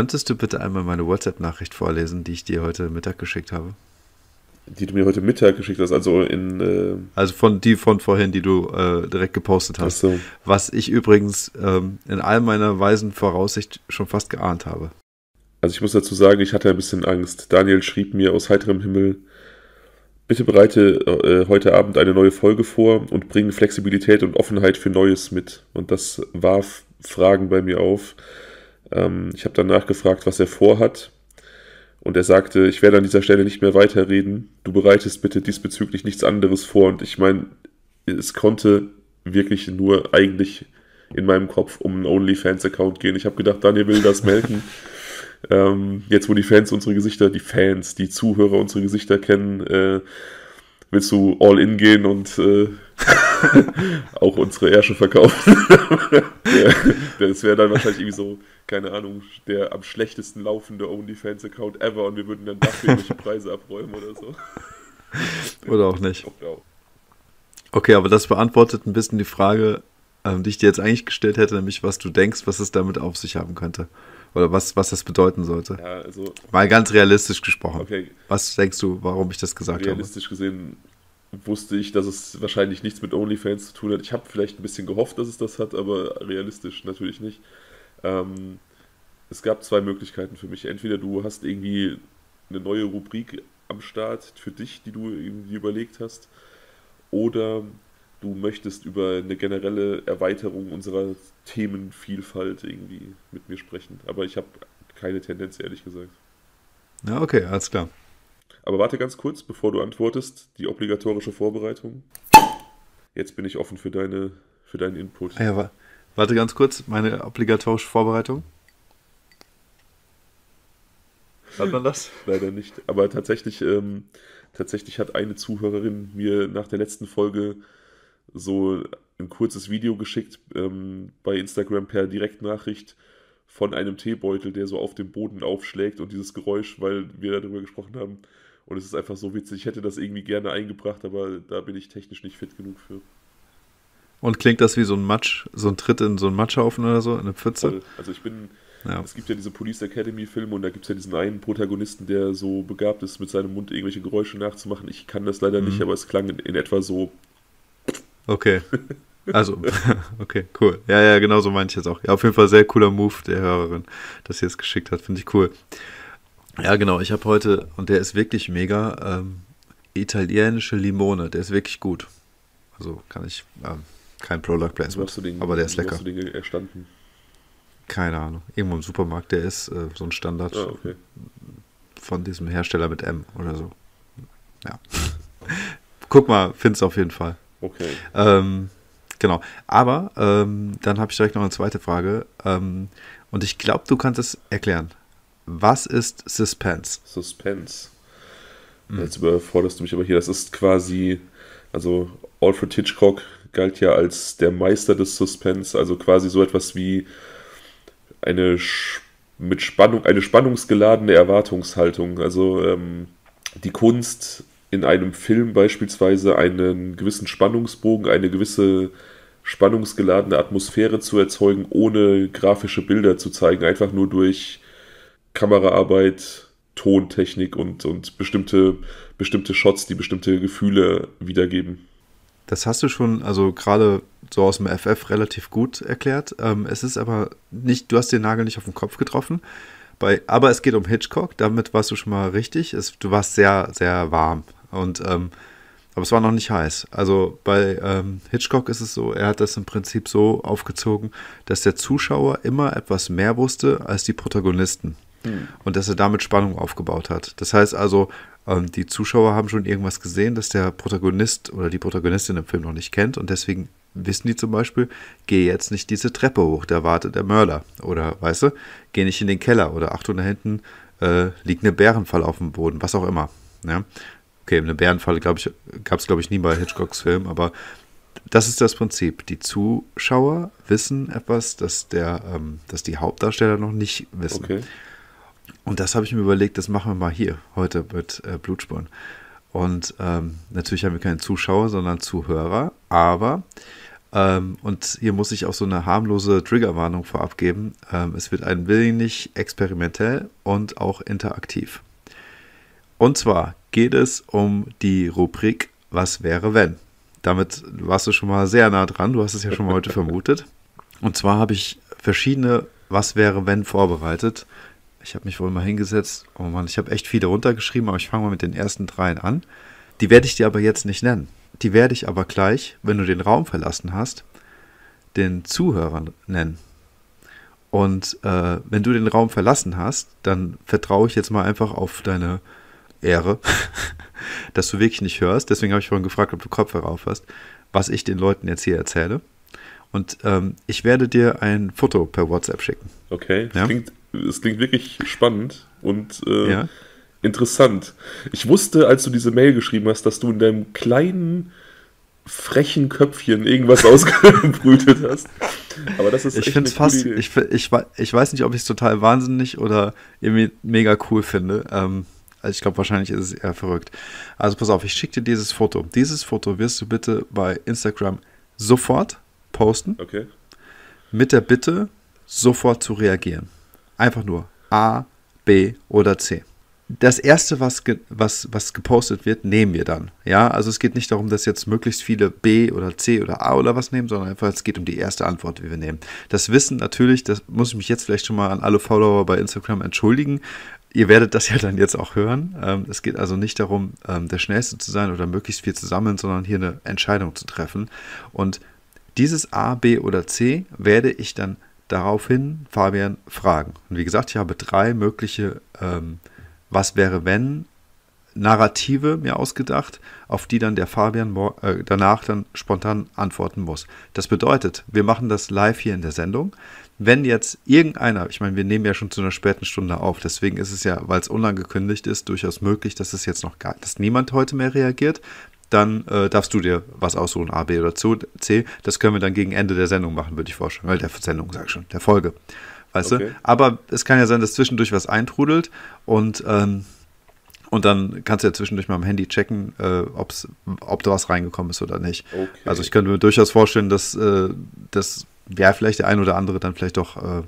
Könntest du bitte einmal meine WhatsApp-Nachricht vorlesen, die ich dir heute Mittag geschickt habe? Die du mir heute Mittag geschickt hast, also in. Äh also von die von vorhin, die du äh, direkt gepostet hast. So. Was ich übrigens ähm, in all meiner weisen Voraussicht schon fast geahnt habe. Also ich muss dazu sagen, ich hatte ein bisschen Angst. Daniel schrieb mir aus heiterem Himmel, bitte bereite äh, heute Abend eine neue Folge vor und bringe Flexibilität und Offenheit für Neues mit. Und das warf Fragen bei mir auf. Ähm, ich habe dann nachgefragt, was er vorhat. Und er sagte, ich werde an dieser Stelle nicht mehr weiterreden. Du bereitest bitte diesbezüglich nichts anderes vor. Und ich meine, es konnte wirklich nur eigentlich in meinem Kopf um einen OnlyFans-Account gehen. Ich habe gedacht, Daniel will das melden. ähm, jetzt, wo die Fans unsere Gesichter, die Fans, die Zuhörer unsere Gesichter kennen, äh, willst du all in gehen und äh, auch unsere Ärsche verkaufen. das wäre dann wahrscheinlich irgendwie so, keine Ahnung, der am schlechtesten laufende OnlyFans-Account ever und wir würden dann dafür irgendwelche Preise abräumen oder so. Oder auch nicht. Okay, aber das beantwortet ein bisschen die Frage, ähm, die ich dir jetzt eigentlich gestellt hätte, nämlich was du denkst, was es damit auf sich haben könnte. Oder was, was das bedeuten sollte. Ja, also, Mal ganz realistisch gesprochen. Okay. Was denkst du, warum ich das gesagt realistisch habe? Realistisch gesehen wusste ich, dass es wahrscheinlich nichts mit OnlyFans zu tun hat. Ich habe vielleicht ein bisschen gehofft, dass es das hat, aber realistisch natürlich nicht. Ähm, es gab zwei Möglichkeiten für mich. Entweder du hast irgendwie eine neue Rubrik am Start für dich, die du irgendwie überlegt hast, oder du möchtest über eine generelle Erweiterung unserer Themenvielfalt irgendwie mit mir sprechen. Aber ich habe keine Tendenz, ehrlich gesagt. Ja, okay, alles klar. Aber warte ganz kurz, bevor du antwortest, die obligatorische Vorbereitung. Jetzt bin ich offen für, deine, für deinen Input. Ah ja, warte ganz kurz, meine obligatorische Vorbereitung. Hat man das? Leider nicht. Aber tatsächlich, ähm, tatsächlich hat eine Zuhörerin mir nach der letzten Folge so ein kurzes Video geschickt ähm, bei Instagram per Direktnachricht von einem Teebeutel, der so auf dem Boden aufschlägt und dieses Geräusch, weil wir darüber gesprochen haben, und es ist einfach so witzig. Ich hätte das irgendwie gerne eingebracht, aber da bin ich technisch nicht fit genug für. Und klingt das wie so ein Matsch, so ein Tritt in so einen Matschhaufen oder so, in eine Pfütze? Also ich bin, ja. es gibt ja diese Police Academy Filme und da gibt es ja diesen einen Protagonisten, der so begabt ist, mit seinem Mund irgendwelche Geräusche nachzumachen. Ich kann das leider mhm. nicht, aber es klang in, in etwa so. Okay. Also, okay, cool. Ja, ja, genau so meinte ich jetzt auch. Ja, auf jeden Fall sehr cooler Move der Hörerin, dass sie es geschickt hat. Finde ich cool. Ja, genau. Ich habe heute, und der ist wirklich mega, ähm, italienische Limone. Der ist wirklich gut. Also kann ich, ähm, kein Product Placement, den, aber der ist lecker. Hast du den erstanden? Keine Ahnung. Irgendwo im Supermarkt, der ist äh, so ein Standard ah, okay. von diesem Hersteller mit M oder so. Ja. Guck mal, findest auf jeden Fall. Okay. Ähm, genau. Aber ähm, dann habe ich direkt noch eine zweite Frage. Ähm, und ich glaube, du kannst es erklären. Was ist Suspense? Suspense. Mhm. Jetzt überforderst du mich aber hier. Das ist quasi, also Alfred Hitchcock galt ja als der Meister des Suspense, also quasi so etwas wie eine mit Spannung, eine spannungsgeladene Erwartungshaltung. Also ähm, die Kunst in einem Film beispielsweise einen gewissen Spannungsbogen, eine gewisse spannungsgeladene Atmosphäre zu erzeugen, ohne grafische Bilder zu zeigen, einfach nur durch Kameraarbeit, Tontechnik und, und bestimmte, bestimmte Shots, die bestimmte Gefühle wiedergeben. Das hast du schon, also gerade so aus dem FF relativ gut erklärt. Ähm, es ist aber nicht, du hast den Nagel nicht auf den Kopf getroffen. Bei, aber es geht um Hitchcock, damit warst du schon mal richtig. Es, du warst sehr, sehr warm. Und ähm, aber es war noch nicht heiß. Also bei ähm, Hitchcock ist es so, er hat das im Prinzip so aufgezogen, dass der Zuschauer immer etwas mehr wusste als die Protagonisten. Hm. Und dass er damit Spannung aufgebaut hat. Das heißt also, ähm, die Zuschauer haben schon irgendwas gesehen, das der Protagonist oder die Protagonistin im Film noch nicht kennt. Und deswegen wissen die zum Beispiel, geh jetzt nicht diese Treppe hoch, da wartet der Mörder. Oder, weißt du, geh nicht in den Keller. Oder ach du, da hinten äh, liegt eine Bärenfall auf dem Boden, was auch immer. Ja? Okay, eine Bärenfalle gab es, glaube ich, nie bei Hitchcocks Film, aber das ist das Prinzip. Die Zuschauer wissen etwas, das, der, ähm, das die Hauptdarsteller noch nicht wissen. Okay. Und das habe ich mir überlegt, das machen wir mal hier heute mit äh, Blutspuren. Und ähm, natürlich haben wir keine Zuschauer, sondern Zuhörer. Aber Ähm, und hier muss ich auch so eine harmlose Triggerwarnung vorab geben. Ähm, es wird ein wenig experimentell und auch interaktiv. Und zwar geht es um die Rubrik Was wäre wenn? Damit warst du schon mal sehr nah dran. Du hast es ja schon mal heute vermutet. Und zwar habe ich verschiedene Was wäre wenn vorbereitet. Ich habe mich wohl mal hingesetzt. Oh Mann, ich habe echt viele runtergeschrieben, aber ich fange mal mit den ersten dreien an. Die werde ich dir aber jetzt nicht nennen. Die werde ich aber gleich, wenn du den Raum verlassen hast, den Zuhörern nennen. Und äh, wenn du den Raum verlassen hast, dann vertraue ich jetzt mal einfach auf deine Ehre, dass du wirklich nicht hörst. Deswegen habe ich vorhin gefragt, ob du Kopfhörer auf hast, was ich den Leuten jetzt hier erzähle. Und ähm, ich werde dir ein Foto per WhatsApp schicken. Okay, das, ja? klingt, das klingt wirklich spannend und äh, ja? interessant. Ich wusste, als du diese Mail geschrieben hast, dass du in deinem kleinen frechen Köpfchen irgendwas ausgebrütet hast. Aber das ist ich finde es fast, ich, ich, ich weiß nicht, ob ich es total wahnsinnig oder irgendwie mega cool finde. Ähm, also ich glaube, wahrscheinlich ist es eher verrückt. Also pass auf, ich schicke dir dieses Foto. Dieses Foto wirst du bitte bei Instagram sofort posten. Okay. Mit der Bitte, sofort zu reagieren. Einfach nur A, B oder C das erste, was, was, was gepostet wird, nehmen wir dann. Ja, also es geht nicht darum, dass jetzt möglichst viele B oder C oder A oder was nehmen, sondern einfach es geht um die erste Antwort, die wir nehmen. Das Wissen natürlich, das muss ich mich jetzt vielleicht schon mal an alle Follower bei Instagram entschuldigen. Ihr werdet das ja dann jetzt auch hören. Ähm, es geht also nicht darum, ähm, der Schnellste zu sein oder möglichst viel zu sammeln, sondern hier eine Entscheidung zu treffen. Und dieses A, B oder C werde ich dann daraufhin Fabian fragen. Und wie gesagt, ich habe drei mögliche ähm, was wäre wenn Narrative mir ausgedacht, auf die dann der Fabian äh, danach dann spontan antworten muss. Das bedeutet, wir machen das live hier in der Sendung. Wenn jetzt irgendeiner, ich meine, wir nehmen ja schon zu einer späten Stunde auf, deswegen ist es ja, weil es unangekündigt ist, durchaus möglich, dass es jetzt noch gar, dass niemand heute mehr reagiert. Dann äh, darfst du dir was aussuchen, A, B oder C. Das können wir dann gegen Ende der Sendung machen, würde ich vorstellen. Weil der Sendung, sag ich schon, der Folge weißt okay. du? Aber es kann ja sein, dass zwischendurch was eintrudelt und, ähm, und dann kannst du ja zwischendurch mal am Handy checken, äh, ob's, ob da was reingekommen ist oder nicht. Okay. Also ich könnte mir durchaus vorstellen, dass, äh, dass ja, vielleicht der ein oder andere dann vielleicht doch äh,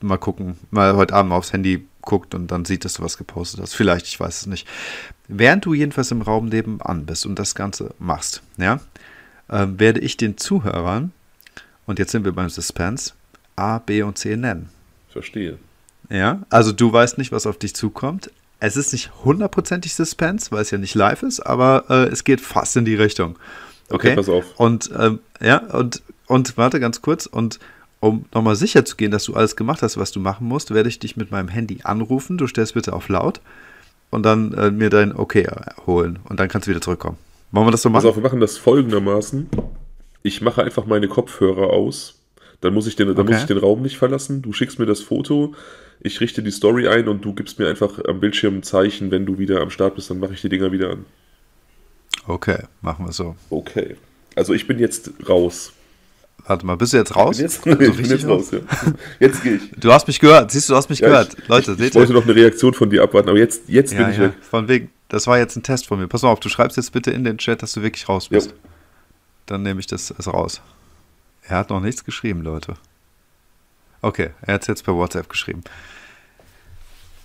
mal gucken, mal heute Abend aufs Handy guckt und dann sieht, dass du was gepostet hast. Vielleicht, ich weiß es nicht. Während du jedenfalls im Raum nebenan bist und das Ganze machst, ja, äh, werde ich den Zuhörern, und jetzt sind wir beim Suspense, A, B und C nennen. Verstehe. Ja, also du weißt nicht, was auf dich zukommt. Es ist nicht hundertprozentig Suspense, weil es ja nicht live ist, aber äh, es geht fast in die Richtung. Okay, okay pass auf. Und ähm, ja, und, und warte ganz kurz. Und um nochmal sicher zu gehen, dass du alles gemacht hast, was du machen musst, werde ich dich mit meinem Handy anrufen. Du stellst bitte auf laut und dann äh, mir dein Okay holen und dann kannst du wieder zurückkommen. Wollen wir das so machen? Pass auf, wir machen das folgendermaßen. Ich mache einfach meine Kopfhörer aus dann muss ich den, dann okay. muss ich den Raum nicht verlassen. Du schickst mir das Foto, ich richte die Story ein und du gibst mir einfach am Bildschirm ein Zeichen, wenn du wieder am Start bist, dann mache ich die Dinger wieder an. Okay, machen wir so. Okay. Also ich bin jetzt raus. Warte mal, bist du jetzt raus? Jetzt, ich bin jetzt raus, ja. Jetzt gehe ich. Du hast mich gehört, siehst du, du hast mich ja, gehört. Ich, Leute, ich, seht ich wollte noch eine Reaktion von dir abwarten, aber jetzt, jetzt ja, bin ich ja. weg. Von wegen, das war jetzt ein Test von mir. Pass mal auf, du schreibst jetzt bitte in den Chat, dass du wirklich raus bist. Ja. Dann nehme ich das raus. Er hat noch nichts geschrieben, Leute. Okay, er hat es jetzt per WhatsApp geschrieben.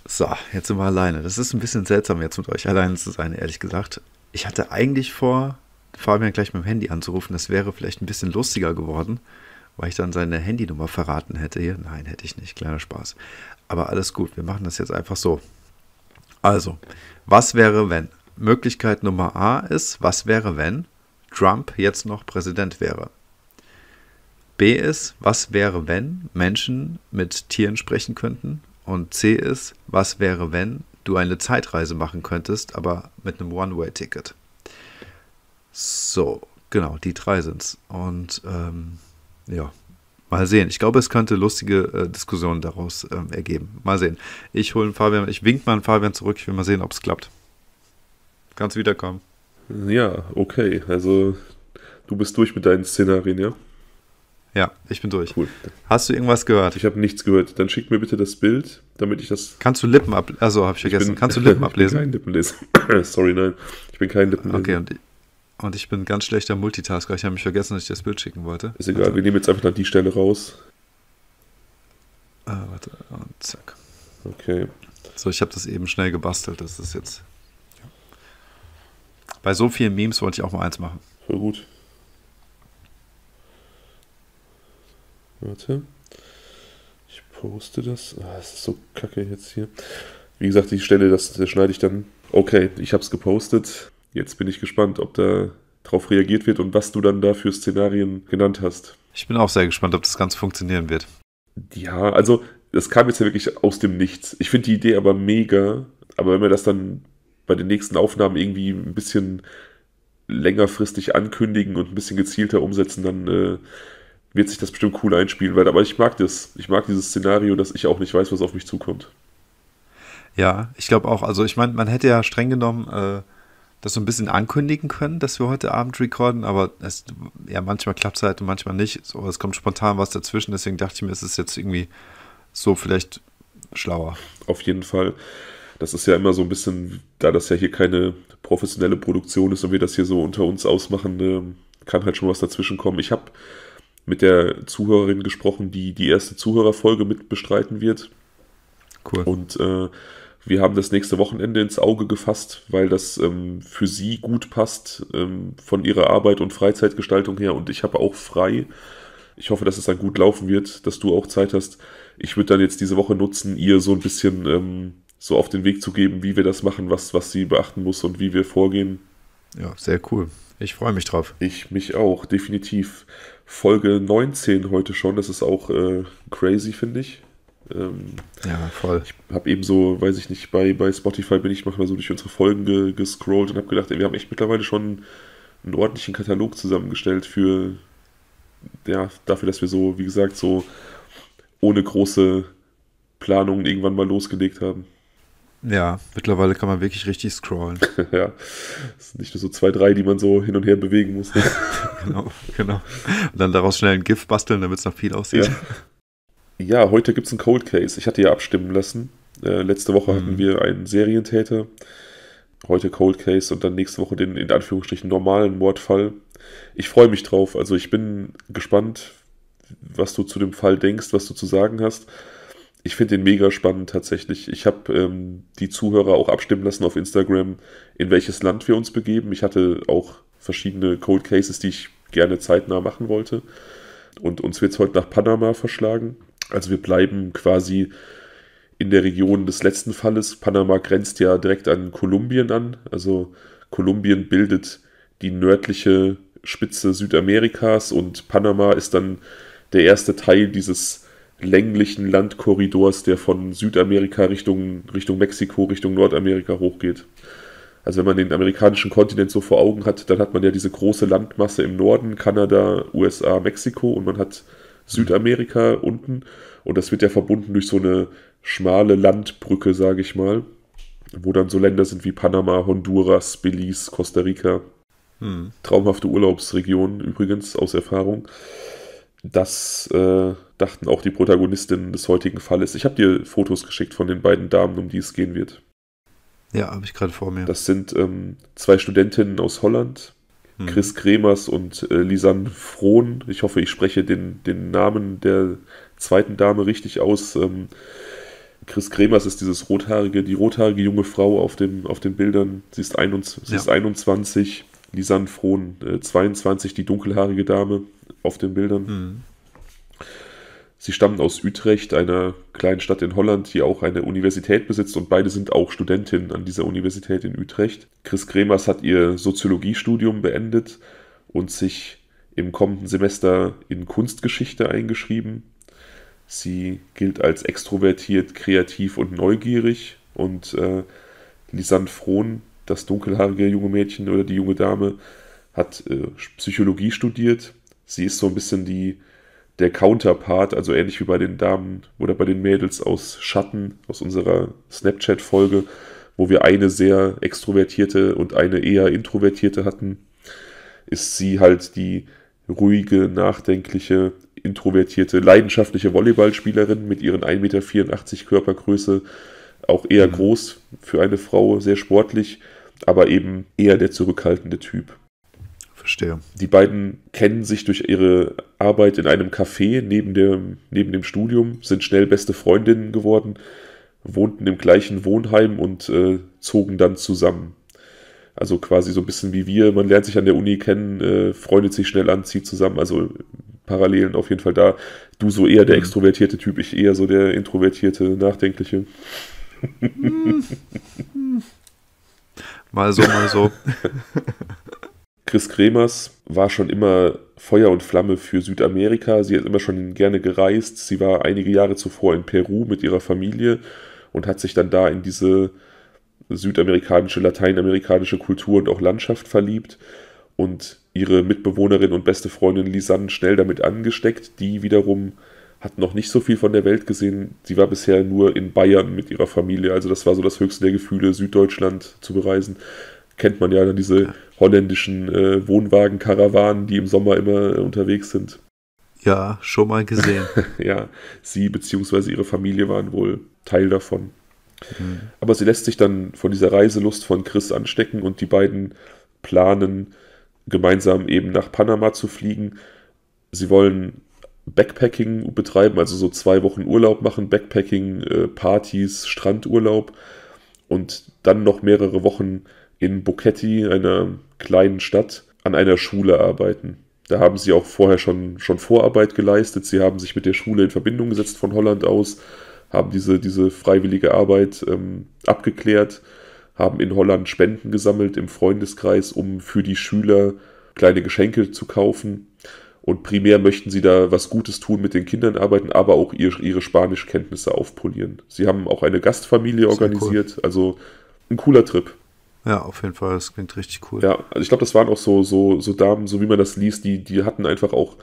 So, jetzt sind wir alleine. Das ist ein bisschen seltsam, jetzt mit euch alleine zu sein, ehrlich gesagt. Ich hatte eigentlich vor, Fabian gleich mit dem Handy anzurufen. Das wäre vielleicht ein bisschen lustiger geworden, weil ich dann seine Handynummer verraten hätte hier. Nein, hätte ich nicht. Kleiner Spaß. Aber alles gut, wir machen das jetzt einfach so. Also, was wäre, wenn? Möglichkeit Nummer A ist, was wäre, wenn Trump jetzt noch Präsident wäre? B ist, was wäre, wenn Menschen mit Tieren sprechen könnten? Und C ist, was wäre, wenn du eine Zeitreise machen könntest, aber mit einem One-Way-Ticket? So, genau, die drei sind's. Und ähm, ja, mal sehen. Ich glaube, es könnte lustige äh, Diskussionen daraus ähm, ergeben. Mal sehen. Ich hole Fabian, ich wink mal einen Fabian zurück. Ich will mal sehen, ob es klappt. Kannst wiederkommen. Ja, okay. Also du bist durch mit deinen Szenarien, ja? Ja, ich bin durch. Cool. Hast du irgendwas gehört? Ich habe nichts gehört. Dann schick mir bitte das Bild, damit ich das. Kannst du Lippen ablesen? Also habe ich vergessen. Ich bin, Kannst du Lippen ablesen? Ich bin kein Lippenleser. Sorry, nein. Ich bin kein Lippenleser. Okay, und Und ich bin ganz schlechter Multitasker. Ich habe mich vergessen, dass ich das Bild schicken wollte. Ist egal, warte. wir nehmen jetzt einfach die Stelle raus. Ah, warte, und zack. Okay. So, ich habe das eben schnell gebastelt. Das ist jetzt. Ja. Bei so vielen Memes wollte ich auch mal eins machen. Voll gut. Warte. Ich poste das. Ah, das ist so kacke jetzt hier. Wie gesagt, die Stelle, das, das schneide ich dann. Okay, ich habe es gepostet. Jetzt bin ich gespannt, ob da drauf reagiert wird und was du dann da für Szenarien genannt hast. Ich bin auch sehr gespannt, ob das Ganze funktionieren wird. Ja, also das kam jetzt ja wirklich aus dem Nichts. Ich finde die Idee aber mega, aber wenn wir das dann bei den nächsten Aufnahmen irgendwie ein bisschen längerfristig ankündigen und ein bisschen gezielter umsetzen, dann äh, wird sich das bestimmt cool einspielen. Weil, aber ich mag das. Ich mag dieses Szenario, dass ich auch nicht weiß, was auf mich zukommt. Ja, ich glaube auch. Also ich meine, man hätte ja streng genommen äh, das so ein bisschen ankündigen können, dass wir heute Abend recorden, aber es, ja, manchmal klappt es halt und manchmal nicht. So, es kommt spontan was dazwischen, deswegen dachte ich mir, es ist jetzt irgendwie so vielleicht schlauer. Auf jeden Fall. Das ist ja immer so ein bisschen, da das ja hier keine professionelle Produktion ist und wir das hier so unter uns ausmachen, äh, kann halt schon was dazwischen kommen. Ich habe mit der Zuhörerin gesprochen, die die erste Zuhörerfolge mit bestreiten wird. Cool. Und äh, wir haben das nächste Wochenende ins Auge gefasst, weil das ähm, für sie gut passt ähm, von ihrer Arbeit und Freizeitgestaltung her. Und ich habe auch frei. Ich hoffe, dass es dann gut laufen wird, dass du auch Zeit hast. Ich würde dann jetzt diese Woche nutzen, ihr so ein bisschen ähm, so auf den Weg zu geben, wie wir das machen, was, was sie beachten muss und wie wir vorgehen. Ja, sehr cool. Ich freue mich drauf. Ich mich auch, definitiv. Folge 19 heute schon, das ist auch äh, crazy, finde ich. Ähm, ja, voll. Ich habe eben so, weiß ich nicht, bei, bei Spotify bin ich manchmal so durch unsere Folgen ge gescrollt und habe gedacht, ey, wir haben echt mittlerweile schon einen ordentlichen Katalog zusammengestellt für, ja, dafür, dass wir so, wie gesagt, so ohne große Planungen irgendwann mal losgelegt haben. Ja, mittlerweile kann man wirklich richtig scrollen. ja, es sind nicht nur so zwei, drei, die man so hin und her bewegen muss. Ne? genau, genau. Und dann daraus schnell ein GIF basteln, damit es noch viel aussieht. Ja. Ja, heute gibt es einen Cold Case. Ich hatte ja abstimmen lassen. Äh, letzte Woche mhm. hatten wir einen Serientäter. Heute Cold Case und dann nächste Woche den in Anführungsstrichen normalen Mordfall. Ich freue mich drauf. Also ich bin gespannt, was du zu dem Fall denkst, was du zu sagen hast. Ich finde den mega spannend tatsächlich. Ich habe ähm, die Zuhörer auch abstimmen lassen auf Instagram, in welches Land wir uns begeben. Ich hatte auch verschiedene Cold Cases, die ich gerne zeitnah machen wollte. Und uns wird es heute nach Panama verschlagen. Also wir bleiben quasi in der Region des letzten Falles. Panama grenzt ja direkt an Kolumbien an. Also Kolumbien bildet die nördliche Spitze Südamerikas und Panama ist dann der erste Teil dieses länglichen Landkorridors, der von Südamerika Richtung, Richtung Mexiko, Richtung Nordamerika hochgeht. Also wenn man den amerikanischen Kontinent so vor Augen hat, dann hat man ja diese große Landmasse im Norden, Kanada, USA, Mexiko und man hat Südamerika unten. Und das wird ja verbunden durch so eine schmale Landbrücke, sage ich mal, wo dann so Länder sind wie Panama, Honduras, Belize, Costa Rica. Hm. Traumhafte Urlaubsregionen übrigens aus Erfahrung. Das äh, dachten auch die Protagonistinnen des heutigen Falles. Ich habe dir Fotos geschickt von den beiden Damen, um die es gehen wird. Ja, habe ich gerade vor mir. Das sind ähm, zwei Studentinnen aus Holland, hm. Chris Kremers und äh, Lisanne Frohn. Ich hoffe, ich spreche den, den Namen der zweiten Dame richtig aus. Ähm, Chris Kremers ist dieses rothaarige, die rothaarige junge Frau auf, dem, auf den Bildern. Sie ist, 21, sie ist 21. Lisanne Frohn, äh, 22, die dunkelhaarige Dame auf den Bildern. Mhm. Sie stammen aus Utrecht, einer kleinen Stadt in Holland, die auch eine Universität besitzt und beide sind auch Studentinnen an dieser Universität in Utrecht. Chris Kremers hat ihr Soziologiestudium beendet und sich im kommenden Semester in Kunstgeschichte eingeschrieben. Sie gilt als extrovertiert, kreativ und neugierig und äh, Lisanne Frohn, das dunkelhaarige junge Mädchen oder die junge Dame, hat äh, Psychologie studiert. Sie ist so ein bisschen die der Counterpart, also ähnlich wie bei den Damen oder bei den Mädels aus Schatten, aus unserer Snapchat-Folge, wo wir eine sehr extrovertierte und eine eher introvertierte hatten, ist sie halt die ruhige, nachdenkliche, introvertierte, leidenschaftliche Volleyballspielerin mit ihren 1,84 Meter Körpergröße, auch eher mhm. groß für eine Frau, sehr sportlich, aber eben eher der zurückhaltende Typ. Verstehe. Die beiden kennen sich durch ihre Arbeit in einem Café neben dem, neben dem Studium, sind schnell beste Freundinnen geworden, wohnten im gleichen Wohnheim und äh, zogen dann zusammen. Also quasi so ein bisschen wie wir, man lernt sich an der Uni kennen, äh, freundet sich schnell an, zieht zusammen, also Parallelen auf jeden Fall da. Du so eher der mhm. extrovertierte Typ, ich eher so der introvertierte, nachdenkliche. Mal so, mal so. Chris Kremers war schon immer Feuer und Flamme für Südamerika. Sie hat immer schon gerne gereist. Sie war einige Jahre zuvor in Peru mit ihrer Familie und hat sich dann da in diese südamerikanische, lateinamerikanische Kultur und auch Landschaft verliebt und ihre Mitbewohnerin und beste Freundin Lisanne schnell damit angesteckt. Die wiederum hat noch nicht so viel von der Welt gesehen. Sie war bisher nur in Bayern mit ihrer Familie. Also das war so das höchste der Gefühle, Süddeutschland zu bereisen. Kennt man ja dann diese holländischen äh, Wohnwagen-Karawanen, die im Sommer immer äh, unterwegs sind. Ja, schon mal gesehen. ja, sie bzw. ihre Familie waren wohl Teil davon. Mhm. Aber sie lässt sich dann von dieser Reiselust von Chris anstecken und die beiden planen, gemeinsam eben nach Panama zu fliegen. Sie wollen Backpacking betreiben, also so zwei Wochen Urlaub machen, Backpacking, äh, Partys, Strandurlaub und dann noch mehrere Wochen in Boketti, einer kleinen Stadt, an einer Schule arbeiten. Da haben sie auch vorher schon, schon Vorarbeit geleistet. Sie haben sich mit der Schule in Verbindung gesetzt von Holland aus, haben diese, diese freiwillige Arbeit ähm, abgeklärt, haben in Holland Spenden gesammelt im Freundeskreis, um für die Schüler kleine Geschenke zu kaufen. Und primär möchten sie da was Gutes tun, mit den Kindern arbeiten, aber auch ihre, ihre Spanischkenntnisse aufpolieren. Sie haben auch eine Gastfamilie Sehr organisiert, cool. also ein cooler Trip. Ja, auf jeden Fall, das klingt richtig cool. Ja, also ich glaube, das waren auch so, so, so Damen, so wie man das liest, die, die hatten einfach auch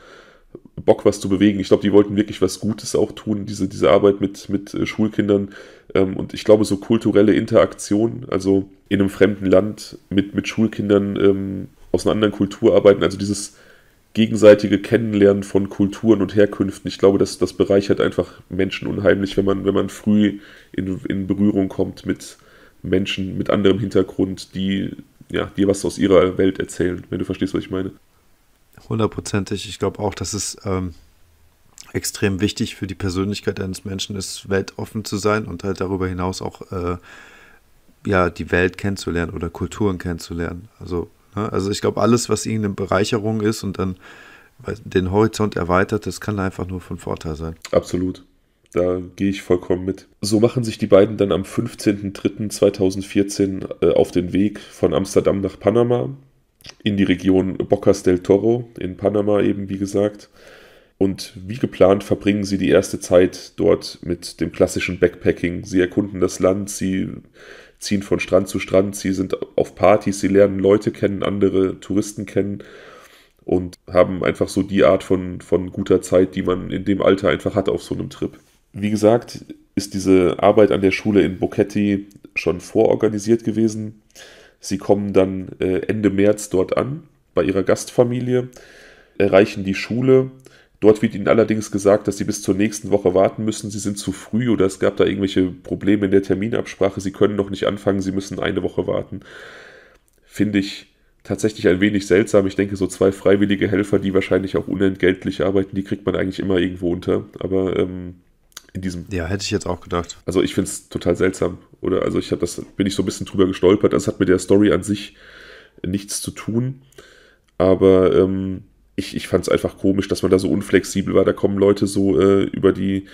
Bock, was zu bewegen. Ich glaube, die wollten wirklich was Gutes auch tun, diese, diese Arbeit mit, mit äh, Schulkindern. Ähm, und ich glaube, so kulturelle Interaktion, also in einem fremden Land mit, mit Schulkindern ähm, aus einer anderen Kultur arbeiten, also dieses gegenseitige Kennenlernen von Kulturen und Herkünften, ich glaube, das, das bereichert einfach Menschen unheimlich, wenn man, wenn man früh in, in Berührung kommt mit Menschen mit anderem Hintergrund, die ja, dir was aus ihrer Welt erzählen, wenn du verstehst, was ich meine. Hundertprozentig. Ich glaube auch, dass es ähm, extrem wichtig für die Persönlichkeit eines Menschen ist, weltoffen zu sein und halt darüber hinaus auch äh, ja, die Welt kennenzulernen oder Kulturen kennenzulernen. Also Ne? Also ich glaube, alles, was irgendeine Bereicherung ist und dann den Horizont erweitert, das kann einfach nur von Vorteil sein. Absolut. Da gehe ich vollkommen mit. So machen sich die beiden dann am 15.03.2014 äh, auf den Weg von Amsterdam nach Panama in die Region Bocas del Toro in Panama eben, wie gesagt. Und wie geplant verbringen sie die erste Zeit dort mit dem klassischen Backpacking. Sie erkunden das Land, sie ziehen von Strand zu Strand, sie sind auf Partys, sie lernen Leute kennen, andere Touristen kennen und haben einfach so die Art von, von guter Zeit, die man in dem Alter einfach hat auf so einem Trip. Wie gesagt, ist diese Arbeit an der Schule in Boketti schon vororganisiert gewesen. Sie kommen dann äh, Ende März dort an, bei ihrer Gastfamilie, erreichen die Schule Dort wird ihnen allerdings gesagt, dass sie bis zur nächsten Woche warten müssen. Sie sind zu früh oder es gab da irgendwelche Probleme in der Terminabsprache. Sie können noch nicht anfangen, sie müssen eine Woche warten. Finde ich tatsächlich ein wenig seltsam. Ich denke, so zwei freiwillige Helfer, die wahrscheinlich auch unentgeltlich arbeiten, die kriegt man eigentlich immer irgendwo unter. Aber ähm, in diesem. Ja, hätte ich jetzt auch gedacht. Also ich finde es total seltsam. Oder also ich habe das, bin ich so ein bisschen drüber gestolpert. Das hat mit der Story an sich nichts zu tun. Aber ähm, ich, ich fand es einfach komisch, dass man da so unflexibel war. Da kommen Leute so äh, über die,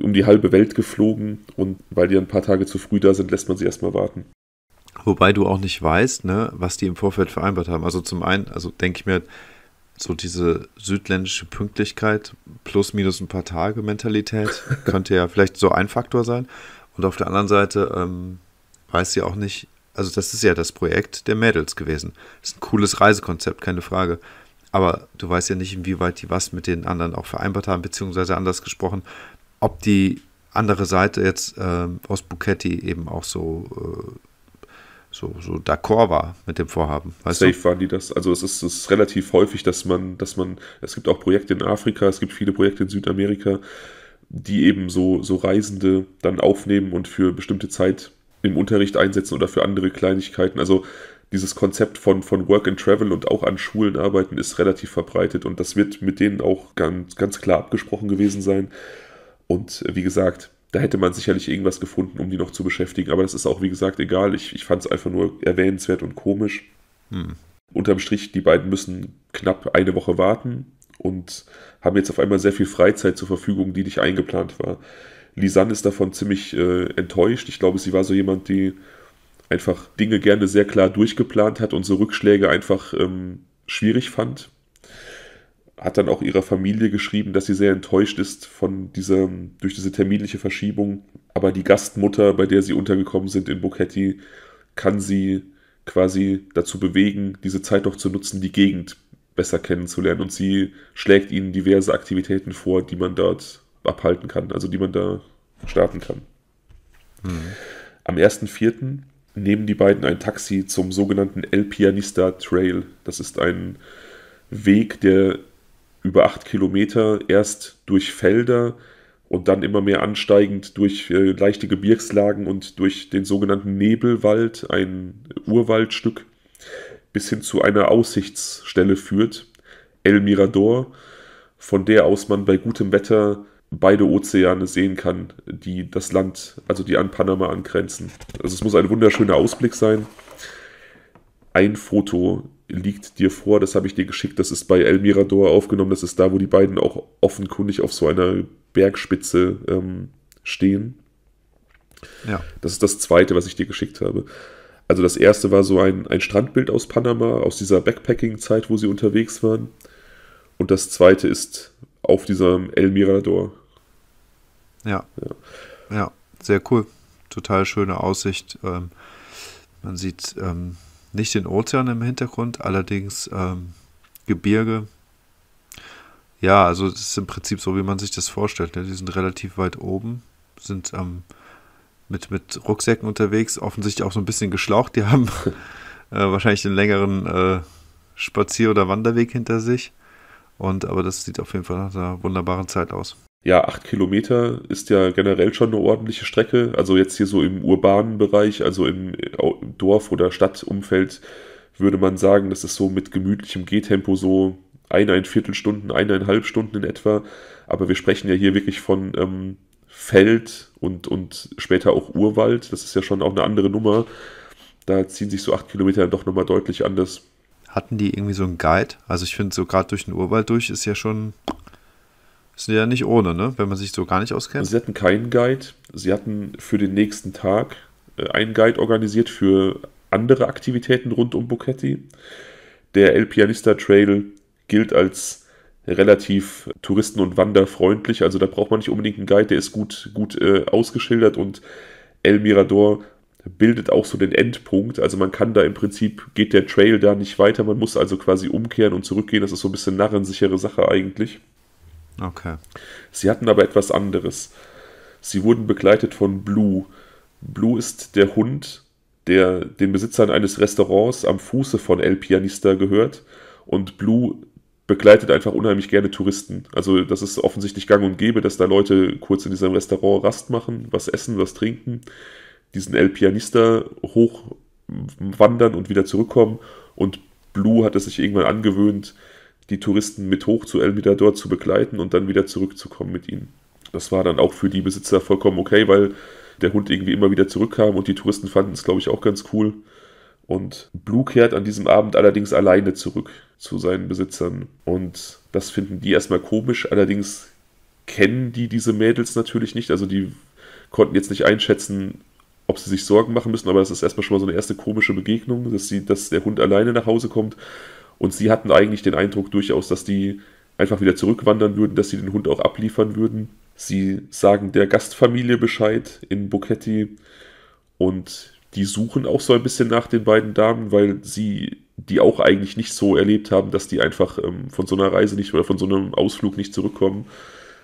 um die halbe Welt geflogen und weil die ein paar Tage zu früh da sind, lässt man sie erstmal warten. Wobei du auch nicht weißt, ne, was die im Vorfeld vereinbart haben. Also zum einen, also denke ich mir, so diese südländische Pünktlichkeit plus minus ein paar Tage Mentalität könnte ja vielleicht so ein Faktor sein. Und auf der anderen Seite ähm, weiß sie auch nicht, also das ist ja das Projekt der Mädels gewesen. Das ist ein cooles Reisekonzept, keine Frage. Aber du weißt ja nicht, inwieweit die was mit den anderen auch vereinbart haben, beziehungsweise anders gesprochen, ob die andere Seite jetzt äh, aus Buketti eben auch so, äh, so, so d'accord war mit dem Vorhaben. Safe du? waren die das. Also es ist, es ist relativ häufig, dass man, dass man, es gibt auch Projekte in Afrika, es gibt viele Projekte in Südamerika, die eben so, so Reisende dann aufnehmen und für bestimmte Zeit im Unterricht einsetzen oder für andere Kleinigkeiten. Also dieses Konzept von, von Work and Travel und auch an Schulen arbeiten ist relativ verbreitet und das wird mit denen auch ganz, ganz klar abgesprochen gewesen sein. Und wie gesagt, da hätte man sicherlich irgendwas gefunden, um die noch zu beschäftigen. Aber das ist auch, wie gesagt, egal. Ich, ich fand es einfach nur erwähnenswert und komisch. Hm. Unterm Strich, die beiden müssen knapp eine Woche warten und haben jetzt auf einmal sehr viel Freizeit zur Verfügung, die nicht eingeplant war. Lisanne ist davon ziemlich äh, enttäuscht. Ich glaube, sie war so jemand, die einfach Dinge gerne sehr klar durchgeplant hat und so Rückschläge einfach ähm, schwierig fand. Hat dann auch ihrer Familie geschrieben, dass sie sehr enttäuscht ist von dieser, durch diese terminliche Verschiebung. Aber die Gastmutter, bei der sie untergekommen sind in Buketti, kann sie quasi dazu bewegen, diese Zeit noch zu nutzen, die Gegend besser kennenzulernen. Und sie schlägt ihnen diverse Aktivitäten vor, die man dort abhalten kann, also die man da starten kann. Mhm. Am 1.4. nehmen die beiden ein Taxi zum sogenannten El Pianista Trail. Das ist ein Weg, der über acht Kilometer erst durch Felder und dann immer mehr ansteigend durch äh, leichte Gebirgslagen und durch den sogenannten Nebelwald, ein Urwaldstück, bis hin zu einer Aussichtsstelle führt, El Mirador, von der aus man bei gutem Wetter beide Ozeane sehen kann, die das Land, also die an Panama angrenzen. Also es muss ein wunderschöner Ausblick sein. Ein Foto liegt dir vor, das habe ich dir geschickt, das ist bei El Mirador aufgenommen, das ist da, wo die beiden auch offenkundig auf so einer Bergspitze ähm, stehen. Ja. Das ist das zweite, was ich dir geschickt habe. Also das erste war so ein, ein Strandbild aus Panama, aus dieser Backpacking-Zeit, wo sie unterwegs waren. Und das zweite ist auf diesem El Mirador. Ja. ja. Ja, sehr cool. Total schöne Aussicht. Ähm, man sieht ähm, nicht den Ozean im Hintergrund, allerdings ähm, Gebirge. Ja, also es ist im Prinzip so, wie man sich das vorstellt. Ne? Die sind relativ weit oben, sind ähm, mit, mit Rucksäcken unterwegs, offensichtlich auch so ein bisschen geschlaucht. Die haben äh, wahrscheinlich einen längeren äh, Spazier- oder Wanderweg hinter sich. Und aber das sieht auf jeden Fall nach einer wunderbaren Zeit aus. Ja, acht Kilometer ist ja generell schon eine ordentliche Strecke. Also jetzt hier so im urbanen Bereich, also im Dorf- oder Stadtumfeld, würde man sagen, das ist so mit gemütlichem Gehtempo so eine, Viertelstunden, eineinhalb Stunden in etwa. Aber wir sprechen ja hier wirklich von ähm, Feld und, und später auch Urwald. Das ist ja schon auch eine andere Nummer. Da ziehen sich so acht Kilometer doch nochmal deutlich anders. Hatten die irgendwie so einen Guide? Also ich finde, so gerade durch den Urwald durch ist ja schon ist ja nicht ohne, ne? wenn man sich so gar nicht auskennt. Sie hatten keinen Guide. Sie hatten für den nächsten Tag äh, einen Guide organisiert für andere Aktivitäten rund um Buketti. Der El Pianista Trail gilt als relativ touristen- und wanderfreundlich. Also da braucht man nicht unbedingt einen Guide, der ist gut, gut äh, ausgeschildert und El Mirador bildet auch so den Endpunkt. Also man kann da im Prinzip, geht der Trail da nicht weiter, man muss also quasi umkehren und zurückgehen. Das ist so ein bisschen narrensichere Sache eigentlich. Okay. Sie hatten aber etwas anderes. Sie wurden begleitet von Blue. Blue ist der Hund, der den Besitzern eines Restaurants am Fuße von El Pianista gehört. Und Blue begleitet einfach unheimlich gerne Touristen. Also das ist offensichtlich gang und gäbe, dass da Leute kurz in diesem Restaurant Rast machen, was essen, was trinken, diesen El Pianista hochwandern und wieder zurückkommen. Und Blue hat es sich irgendwann angewöhnt, die Touristen mit hoch zu El Mirador zu begleiten und dann wieder zurückzukommen mit ihnen. Das war dann auch für die Besitzer vollkommen okay, weil der Hund irgendwie immer wieder zurückkam und die Touristen fanden es, glaube ich, auch ganz cool. Und Blue kehrt an diesem Abend allerdings alleine zurück zu seinen Besitzern. Und das finden die erstmal komisch. Allerdings kennen die diese Mädels natürlich nicht. Also die konnten jetzt nicht einschätzen, ob sie sich Sorgen machen müssen, aber das ist erstmal schon mal so eine erste komische Begegnung, dass, sie, dass der Hund alleine nach Hause kommt und sie hatten eigentlich den Eindruck durchaus, dass die einfach wieder zurückwandern würden, dass sie den Hund auch abliefern würden. Sie sagen der Gastfamilie Bescheid in Buketti und die suchen auch so ein bisschen nach den beiden Damen, weil sie die auch eigentlich nicht so erlebt haben, dass die einfach ähm, von so einer Reise nicht oder von so einem Ausflug nicht zurückkommen,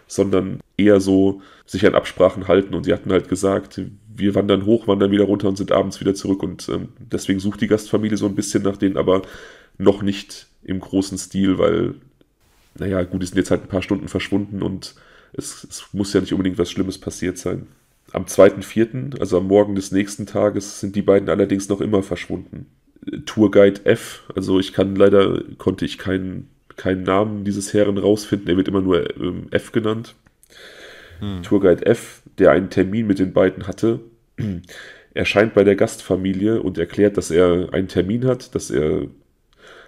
sondern eher so sich an Absprachen halten. Und sie hatten halt gesagt, wir wandern hoch, wandern wieder runter und sind abends wieder zurück. Und ähm, deswegen sucht die Gastfamilie so ein bisschen nach denen, aber noch nicht im großen Stil, weil, naja, gut, die sind jetzt halt ein paar Stunden verschwunden und es, es muss ja nicht unbedingt was Schlimmes passiert sein. Am 2.4., also am Morgen des nächsten Tages, sind die beiden allerdings noch immer verschwunden. Tourguide F. Also ich kann leider, konnte ich keinen, keinen Namen dieses Herren rausfinden. Er wird immer nur ähm, F genannt. Hm. Tourguide F, der einen Termin mit den beiden hatte, erscheint bei der Gastfamilie und erklärt, dass er einen Termin hat, dass er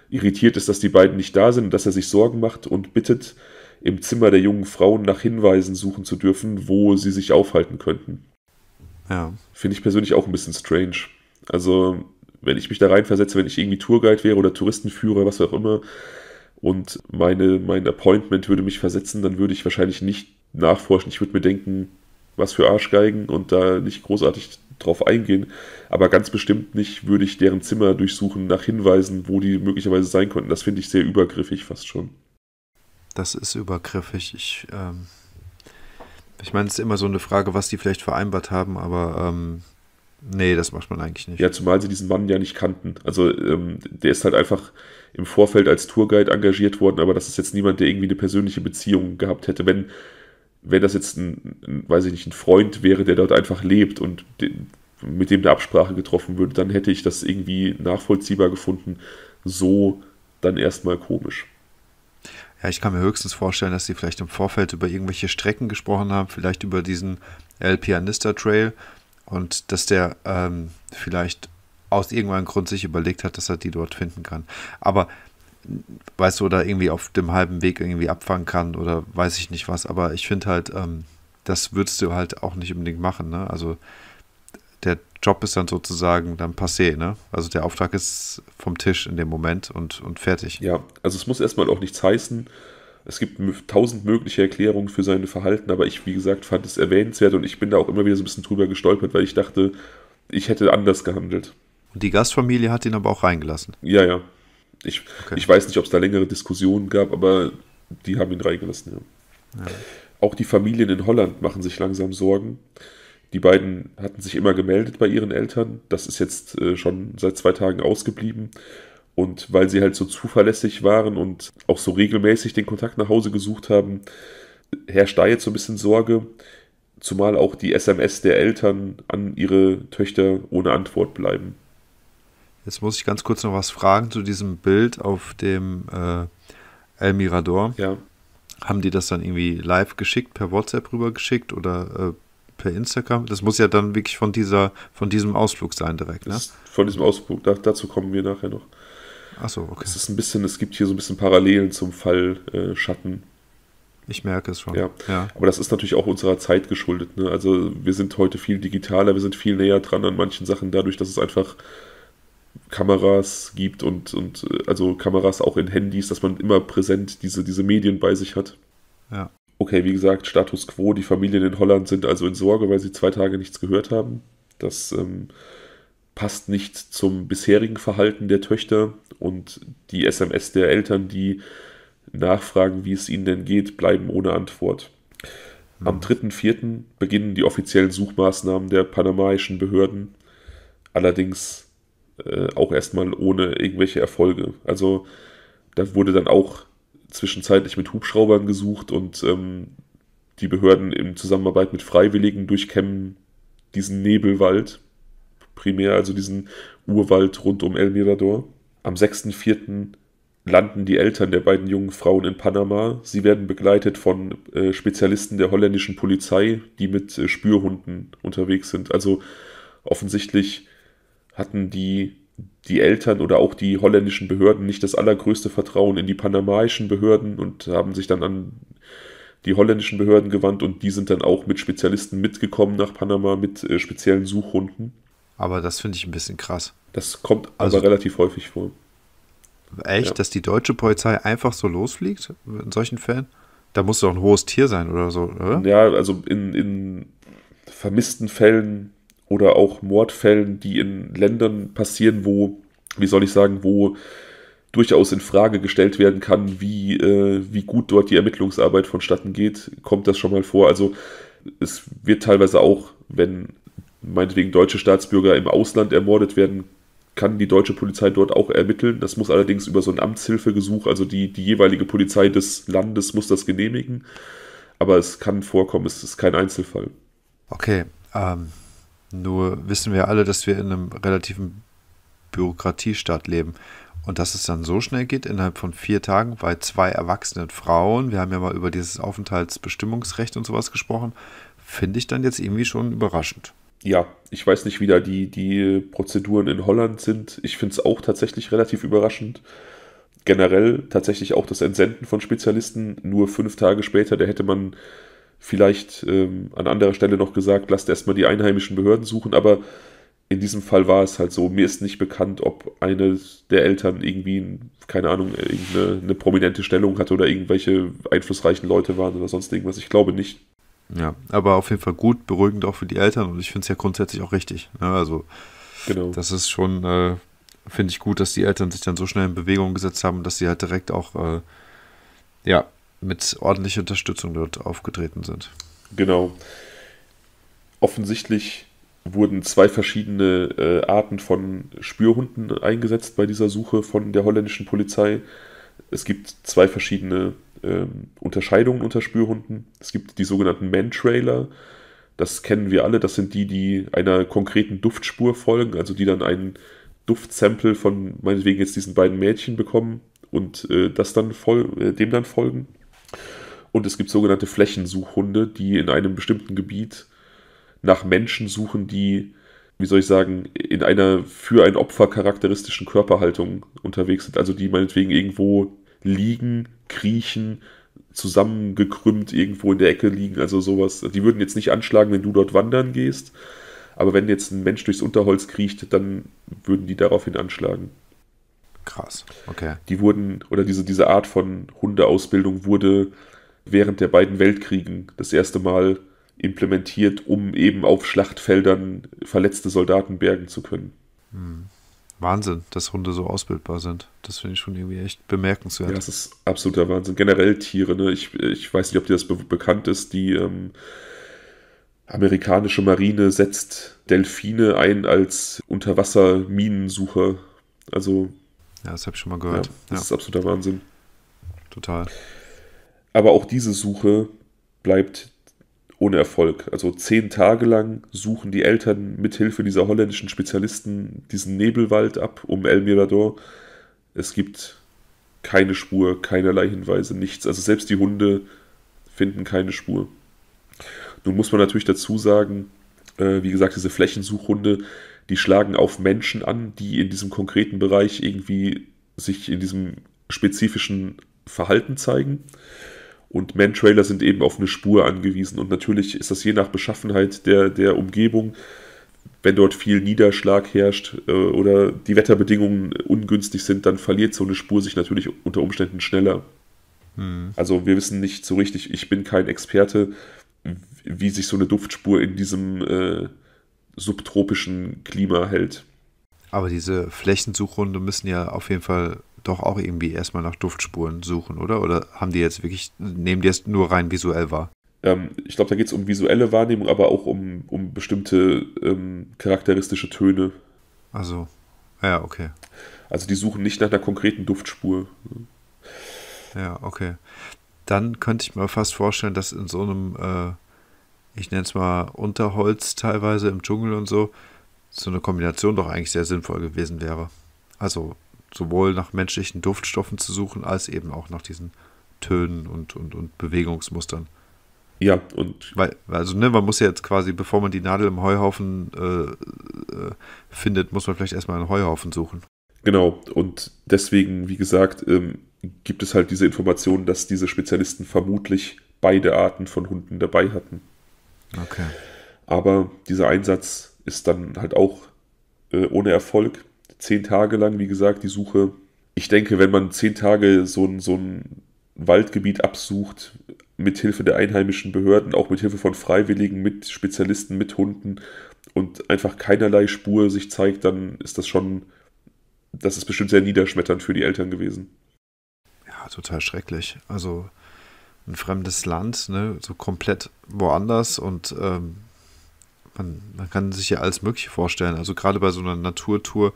irritiert ist, dass die beiden nicht da sind und dass er sich Sorgen macht und bittet, im Zimmer der jungen Frauen nach Hinweisen suchen zu dürfen, wo sie sich aufhalten könnten. Ja. Finde ich persönlich auch ein bisschen strange. Also, wenn ich mich da reinversetze, wenn ich irgendwie Tourguide wäre oder Touristenführer, was auch immer, und meine, mein Appointment würde mich versetzen, dann würde ich wahrscheinlich nicht nachforschen. Ich würde mir denken, was für Arschgeigen und da nicht großartig drauf eingehen. Aber ganz bestimmt nicht würde ich deren Zimmer durchsuchen nach Hinweisen, wo die möglicherweise sein könnten. Das finde ich sehr übergriffig fast schon. Das ist übergriffig. Ich, ähm, ich meine, es ist immer so eine Frage, was die vielleicht vereinbart haben, aber ähm, nee, das macht man eigentlich nicht. Ja, zumal sie diesen Mann ja nicht kannten. Also ähm, der ist halt einfach im Vorfeld als Tourguide engagiert worden, aber das ist jetzt niemand, der irgendwie eine persönliche Beziehung gehabt hätte. Wenn wenn das jetzt ein, ein, weiß ich nicht, ein Freund wäre, der dort einfach lebt und den, mit dem eine Absprache getroffen würde, dann hätte ich das irgendwie nachvollziehbar gefunden. So dann erstmal komisch. Ja, ich kann mir höchstens vorstellen, dass sie vielleicht im Vorfeld über irgendwelche Strecken gesprochen haben, vielleicht über diesen El Pianista Trail und dass der ähm, vielleicht aus irgendeinem Grund sich überlegt hat, dass er die dort finden kann. Aber weißt du, oder irgendwie auf dem halben Weg irgendwie abfangen kann oder weiß ich nicht was. Aber ich finde halt, ähm, das würdest du halt auch nicht unbedingt machen. Ne? Also der Job ist dann sozusagen dann passé. Ne? Also der Auftrag ist vom Tisch in dem Moment und, und fertig. Ja, also es muss erstmal auch nichts heißen. Es gibt tausend mögliche Erklärungen für seine Verhalten, aber ich, wie gesagt, fand es erwähnenswert und ich bin da auch immer wieder so ein bisschen drüber gestolpert, weil ich dachte, ich hätte anders gehandelt. Und die Gastfamilie hat ihn aber auch reingelassen. Ja, ja. Ich, okay. ich weiß nicht, ob es da längere Diskussionen gab, aber die haben ihn reingelassen, ja. ja. Auch die Familien in Holland machen sich langsam Sorgen. Die beiden hatten sich immer gemeldet bei ihren Eltern. Das ist jetzt äh, schon seit zwei Tagen ausgeblieben. Und weil sie halt so zuverlässig waren und auch so regelmäßig den Kontakt nach Hause gesucht haben, herrscht da jetzt so ein bisschen Sorge. Zumal auch die SMS der Eltern an ihre Töchter ohne Antwort bleiben. Jetzt muss ich ganz kurz noch was fragen zu diesem Bild auf dem äh, El Mirador. Ja. Haben die das dann irgendwie live geschickt, per WhatsApp rübergeschickt oder äh, per Instagram? Das muss ja dann wirklich von dieser, von diesem Ausflug sein direkt, ne? Von diesem Ausflug, da, dazu kommen wir nachher noch. Achso, okay. Es ist ein bisschen, es gibt hier so ein bisschen Parallelen zum Fall äh, Schatten. Ich merke es schon. Ja. ja. Aber das ist natürlich auch unserer Zeit geschuldet. Ne? Also wir sind heute viel digitaler, wir sind viel näher dran an manchen Sachen, dadurch, dass es einfach Kameras gibt und, und äh, also Kameras auch in Handys, dass man immer präsent diese, diese Medien bei sich hat. Ja. Okay, wie gesagt, Status quo, die Familien in Holland sind also in Sorge, weil sie zwei Tage nichts gehört haben. Das ähm, passt nicht zum bisherigen Verhalten der Töchter und die SMS der Eltern, die nachfragen, wie es ihnen denn geht, bleiben ohne Antwort. Am 3.4. Mhm. beginnen die offiziellen Suchmaßnahmen der panamaischen Behörden. Allerdings äh, auch erstmal ohne irgendwelche Erfolge. Also da wurde dann auch zwischenzeitlich mit Hubschraubern gesucht und ähm, die Behörden in Zusammenarbeit mit Freiwilligen durchkämmen diesen Nebelwald, primär also diesen Urwald rund um El Mirador. Am 6.4. landen die Eltern der beiden jungen Frauen in Panama. Sie werden begleitet von äh, Spezialisten der holländischen Polizei, die mit äh, Spürhunden unterwegs sind. Also offensichtlich hatten die, die Eltern oder auch die holländischen Behörden nicht das allergrößte Vertrauen in die panamaischen Behörden und haben sich dann an die holländischen Behörden gewandt und die sind dann auch mit Spezialisten mitgekommen nach Panama mit äh, speziellen Suchhunden. Aber das finde ich ein bisschen krass. Das kommt also, aber relativ häufig vor. Echt, ja. dass die deutsche Polizei einfach so losfliegt in solchen Fällen? Da muss doch ein hohes Tier sein oder so, oder? Ja, also in, in vermissten Fällen oder auch Mordfällen, die in Ländern passieren, wo, wie soll ich sagen, wo durchaus in Frage gestellt werden kann, wie, äh, wie gut dort die Ermittlungsarbeit vonstatten geht, kommt das schon mal vor. Also es wird teilweise auch, wenn meinetwegen deutsche Staatsbürger im Ausland ermordet werden, kann die deutsche Polizei dort auch ermitteln. Das muss allerdings über so ein Amtshilfegesuch, also die, die jeweilige Polizei des Landes muss das genehmigen. Aber es kann vorkommen, es ist kein Einzelfall. Okay, ähm, nur wissen wir alle, dass wir in einem relativen Bürokratiestadt leben. Und dass es dann so schnell geht, innerhalb von vier Tagen, bei zwei erwachsenen Frauen, wir haben ja mal über dieses Aufenthaltsbestimmungsrecht und sowas gesprochen, finde ich dann jetzt irgendwie schon überraschend. Ja, ich weiß nicht, wie da die, die Prozeduren in Holland sind. Ich finde es auch tatsächlich relativ überraschend. Generell tatsächlich auch das Entsenden von Spezialisten nur fünf Tage später, da hätte man vielleicht ähm, an anderer Stelle noch gesagt, lasst erstmal die einheimischen Behörden suchen, aber in diesem Fall war es halt so, mir ist nicht bekannt, ob eine der Eltern irgendwie, keine Ahnung, irgendeine eine prominente Stellung hatte oder irgendwelche einflussreichen Leute waren oder sonst irgendwas. Ich glaube nicht. Ja, aber auf jeden Fall gut, beruhigend auch für die Eltern und ich finde es ja grundsätzlich auch richtig. Ne? Also, genau. das ist schon, äh, finde ich gut, dass die Eltern sich dann so schnell in Bewegung gesetzt haben, dass sie halt direkt auch, äh, ja, mit ordentlicher Unterstützung dort aufgetreten sind. Genau. Offensichtlich wurden zwei verschiedene äh, Arten von Spürhunden eingesetzt bei dieser Suche von der holländischen Polizei. Es gibt zwei verschiedene ähm, Unterscheidungen unter Spürhunden. Es gibt die sogenannten Man-Trailer. Das kennen wir alle. Das sind die, die einer konkreten Duftspur folgen, also die dann einen Duftsample von meinetwegen jetzt diesen beiden Mädchen bekommen und äh, das dann voll, äh, dem dann folgen. Und es gibt sogenannte Flächensuchhunde, die in einem bestimmten Gebiet nach Menschen suchen, die, wie soll ich sagen, in einer für ein Opfer charakteristischen Körperhaltung unterwegs sind. Also die meinetwegen irgendwo liegen, kriechen, zusammengekrümmt irgendwo in der Ecke liegen, also sowas. Die würden jetzt nicht anschlagen, wenn du dort wandern gehst, aber wenn jetzt ein Mensch durchs Unterholz kriecht, dann würden die daraufhin anschlagen. Krass, okay. Die wurden, oder diese, diese Art von Hundeausbildung wurde während der beiden Weltkriegen das erste Mal implementiert, um eben auf Schlachtfeldern verletzte Soldaten bergen zu können. Hm. Wahnsinn, dass Hunde so ausbildbar sind. Das finde ich schon irgendwie echt bemerkenswert. Ja, das ist absoluter Wahnsinn. Generell Tiere, ne? ich, ich weiß nicht, ob dir das be bekannt ist, die ähm, amerikanische Marine setzt Delfine ein als Unterwasserminensucher. Also. Ja, das habe ich schon mal gehört. Ja, das ja. ist absoluter Wahnsinn. Total. Aber auch diese Suche bleibt ohne Erfolg. Also zehn Tage lang suchen die Eltern mithilfe dieser holländischen Spezialisten diesen Nebelwald ab um El Mirador. Es gibt keine Spur, keinerlei Hinweise, nichts. Also selbst die Hunde finden keine Spur. Nun muss man natürlich dazu sagen, äh, wie gesagt, diese Flächensuchhunde, die schlagen auf Menschen an, die in diesem konkreten Bereich irgendwie sich in diesem spezifischen Verhalten zeigen. Und Man-Trailer sind eben auf eine Spur angewiesen. Und natürlich ist das je nach Beschaffenheit der, der Umgebung, wenn dort viel Niederschlag herrscht äh, oder die Wetterbedingungen ungünstig sind, dann verliert so eine Spur sich natürlich unter Umständen schneller. Hm. Also wir wissen nicht so richtig, ich bin kein Experte, wie sich so eine Duftspur in diesem äh, subtropischen Klima hält. Aber diese Flächensuchrunde müssen ja auf jeden Fall doch auch irgendwie erstmal nach Duftspuren suchen, oder? Oder haben die jetzt wirklich, nehmen die jetzt nur rein visuell wahr? Ähm, ich glaube, da geht es um visuelle Wahrnehmung, aber auch um, um bestimmte ähm, charakteristische Töne. Also, ja, okay. Also die suchen nicht nach einer konkreten Duftspur. Ja, okay. Dann könnte ich mir fast vorstellen, dass in so einem, äh, ich nenne es mal Unterholz teilweise im Dschungel und so, so eine Kombination doch eigentlich sehr sinnvoll gewesen wäre. Also sowohl nach menschlichen Duftstoffen zu suchen, als eben auch nach diesen Tönen und, und, und Bewegungsmustern. Ja, und. Weil, also, ne, man muss ja jetzt quasi, bevor man die Nadel im Heuhaufen äh, äh, findet, muss man vielleicht erstmal einen Heuhaufen suchen. Genau, und deswegen, wie gesagt, ähm, gibt es halt diese Information, dass diese Spezialisten vermutlich beide Arten von Hunden dabei hatten. Okay. Aber dieser Einsatz ist dann halt auch äh, ohne Erfolg zehn Tage lang, wie gesagt, die Suche. Ich denke, wenn man zehn Tage so ein, so ein Waldgebiet absucht, mit Hilfe der einheimischen Behörden, auch mit Hilfe von Freiwilligen, mit Spezialisten, mit Hunden und einfach keinerlei Spur sich zeigt, dann ist das schon, das ist bestimmt sehr niederschmetternd für die Eltern gewesen. Ja, total schrecklich. Also ein fremdes Land, ne, so komplett woanders und ähm, man, man kann sich ja alles Mögliche vorstellen. Also gerade bei so einer Naturtour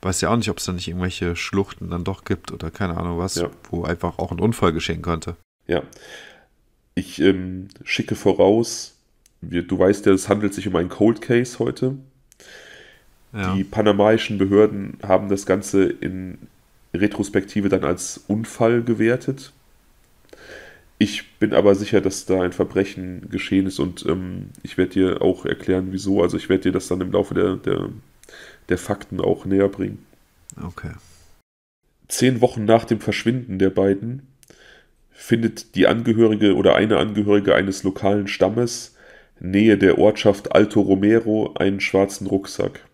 weiß ja auch nicht, ob es da nicht irgendwelche Schluchten dann doch gibt oder keine Ahnung was, ja. wo einfach auch ein Unfall geschehen könnte. Ja. Ich ähm, schicke voraus, wir, du weißt ja, es handelt sich um einen Cold Case heute. Ja. Die panamaischen Behörden haben das Ganze in Retrospektive dann als Unfall gewertet. Ich bin aber sicher, dass da ein Verbrechen geschehen ist und ähm, ich werde dir auch erklären, wieso. Also ich werde dir das dann im Laufe der, der, der Fakten auch näher bringen. Okay. Zehn Wochen nach dem Verschwinden der beiden findet die Angehörige oder eine Angehörige eines lokalen Stammes Nähe der Ortschaft Alto Romero einen schwarzen Rucksack.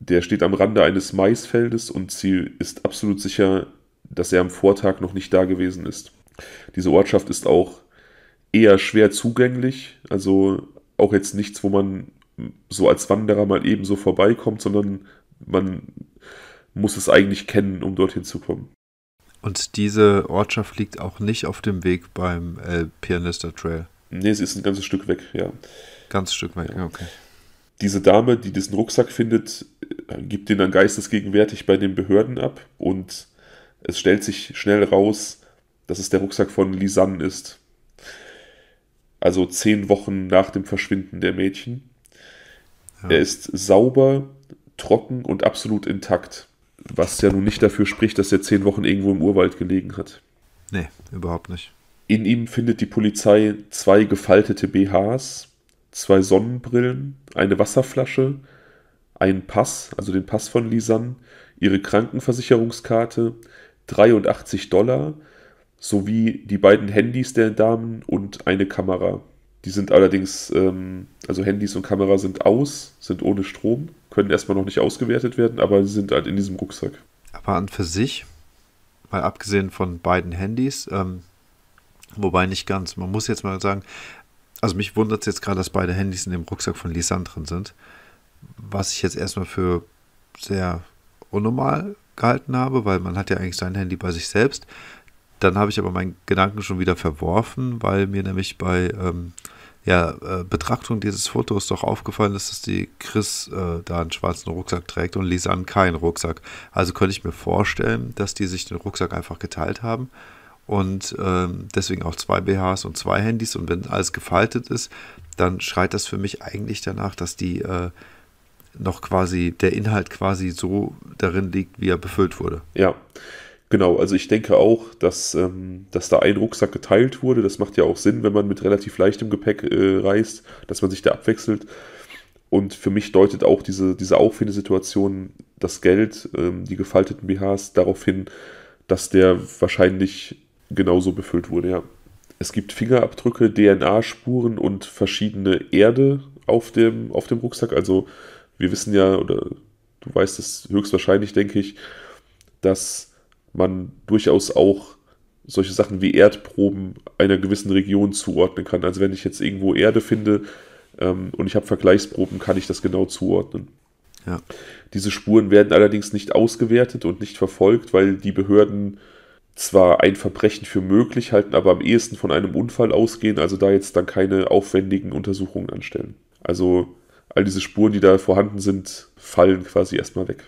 Der steht am Rande eines Maisfeldes und sie ist absolut sicher, dass er am Vortag noch nicht da gewesen ist. Diese Ortschaft ist auch eher schwer zugänglich, also auch jetzt nichts, wo man so als Wanderer mal ebenso vorbeikommt, sondern man muss es eigentlich kennen, um dorthin zu kommen. Und diese Ortschaft liegt auch nicht auf dem Weg beim El Pianista Trail. Nee, sie ist ein ganzes Stück weg, ja. Ganz Stück weg, ja. okay. Diese Dame, die diesen Rucksack findet, gibt ihn dann geistesgegenwärtig bei den Behörden ab und es stellt sich schnell raus, dass es der Rucksack von Lisanne ist. Also zehn Wochen nach dem Verschwinden der Mädchen. Ja. Er ist sauber, trocken und absolut intakt. Was ja nun nicht dafür spricht, dass er zehn Wochen irgendwo im Urwald gelegen hat. Nee, überhaupt nicht. In ihm findet die Polizei zwei gefaltete BHs, zwei Sonnenbrillen, eine Wasserflasche, einen Pass, also den Pass von Lisanne, ihre Krankenversicherungskarte, 83 Dollar sowie die beiden Handys der Damen und eine Kamera. Die sind allerdings, ähm, also Handys und Kamera sind aus, sind ohne Strom, können erstmal noch nicht ausgewertet werden, aber sie sind halt in diesem Rucksack. Aber an für sich, mal abgesehen von beiden Handys, ähm, Wobei nicht ganz. Man muss jetzt mal sagen, also mich wundert es jetzt gerade, dass beide Handys in dem Rucksack von Lisanne drin sind. Was ich jetzt erstmal für sehr unnormal gehalten habe, weil man hat ja eigentlich sein Handy bei sich selbst. Dann habe ich aber meinen Gedanken schon wieder verworfen, weil mir nämlich bei ähm, ja, äh, Betrachtung dieses Fotos doch aufgefallen ist, dass die Chris äh, da einen schwarzen Rucksack trägt und Lisanne keinen Rucksack. Also könnte ich mir vorstellen, dass die sich den Rucksack einfach geteilt haben und ähm, deswegen auch zwei BHs und zwei Handys. Und wenn alles gefaltet ist, dann schreit das für mich eigentlich danach, dass die äh, noch quasi, der Inhalt quasi so darin liegt, wie er befüllt wurde. Ja, genau. Also ich denke auch, dass, ähm, dass da ein Rucksack geteilt wurde. Das macht ja auch Sinn, wenn man mit relativ leichtem Gepäck äh, reist, dass man sich da abwechselt. Und für mich deutet auch diese, diese Auffindesituation, das Geld, ähm, die gefalteten BHs darauf hin, dass der wahrscheinlich genauso befüllt wurde, ja. Es gibt Fingerabdrücke, DNA-Spuren und verschiedene Erde auf dem, auf dem Rucksack. Also wir wissen ja, oder du weißt es höchstwahrscheinlich, denke ich, dass man durchaus auch solche Sachen wie Erdproben einer gewissen Region zuordnen kann. Also wenn ich jetzt irgendwo Erde finde ähm, und ich habe Vergleichsproben, kann ich das genau zuordnen. Ja. Diese Spuren werden allerdings nicht ausgewertet und nicht verfolgt, weil die Behörden zwar ein Verbrechen für möglich halten, aber am ehesten von einem Unfall ausgehen, also da jetzt dann keine aufwendigen Untersuchungen anstellen. Also all diese Spuren, die da vorhanden sind, fallen quasi erstmal weg.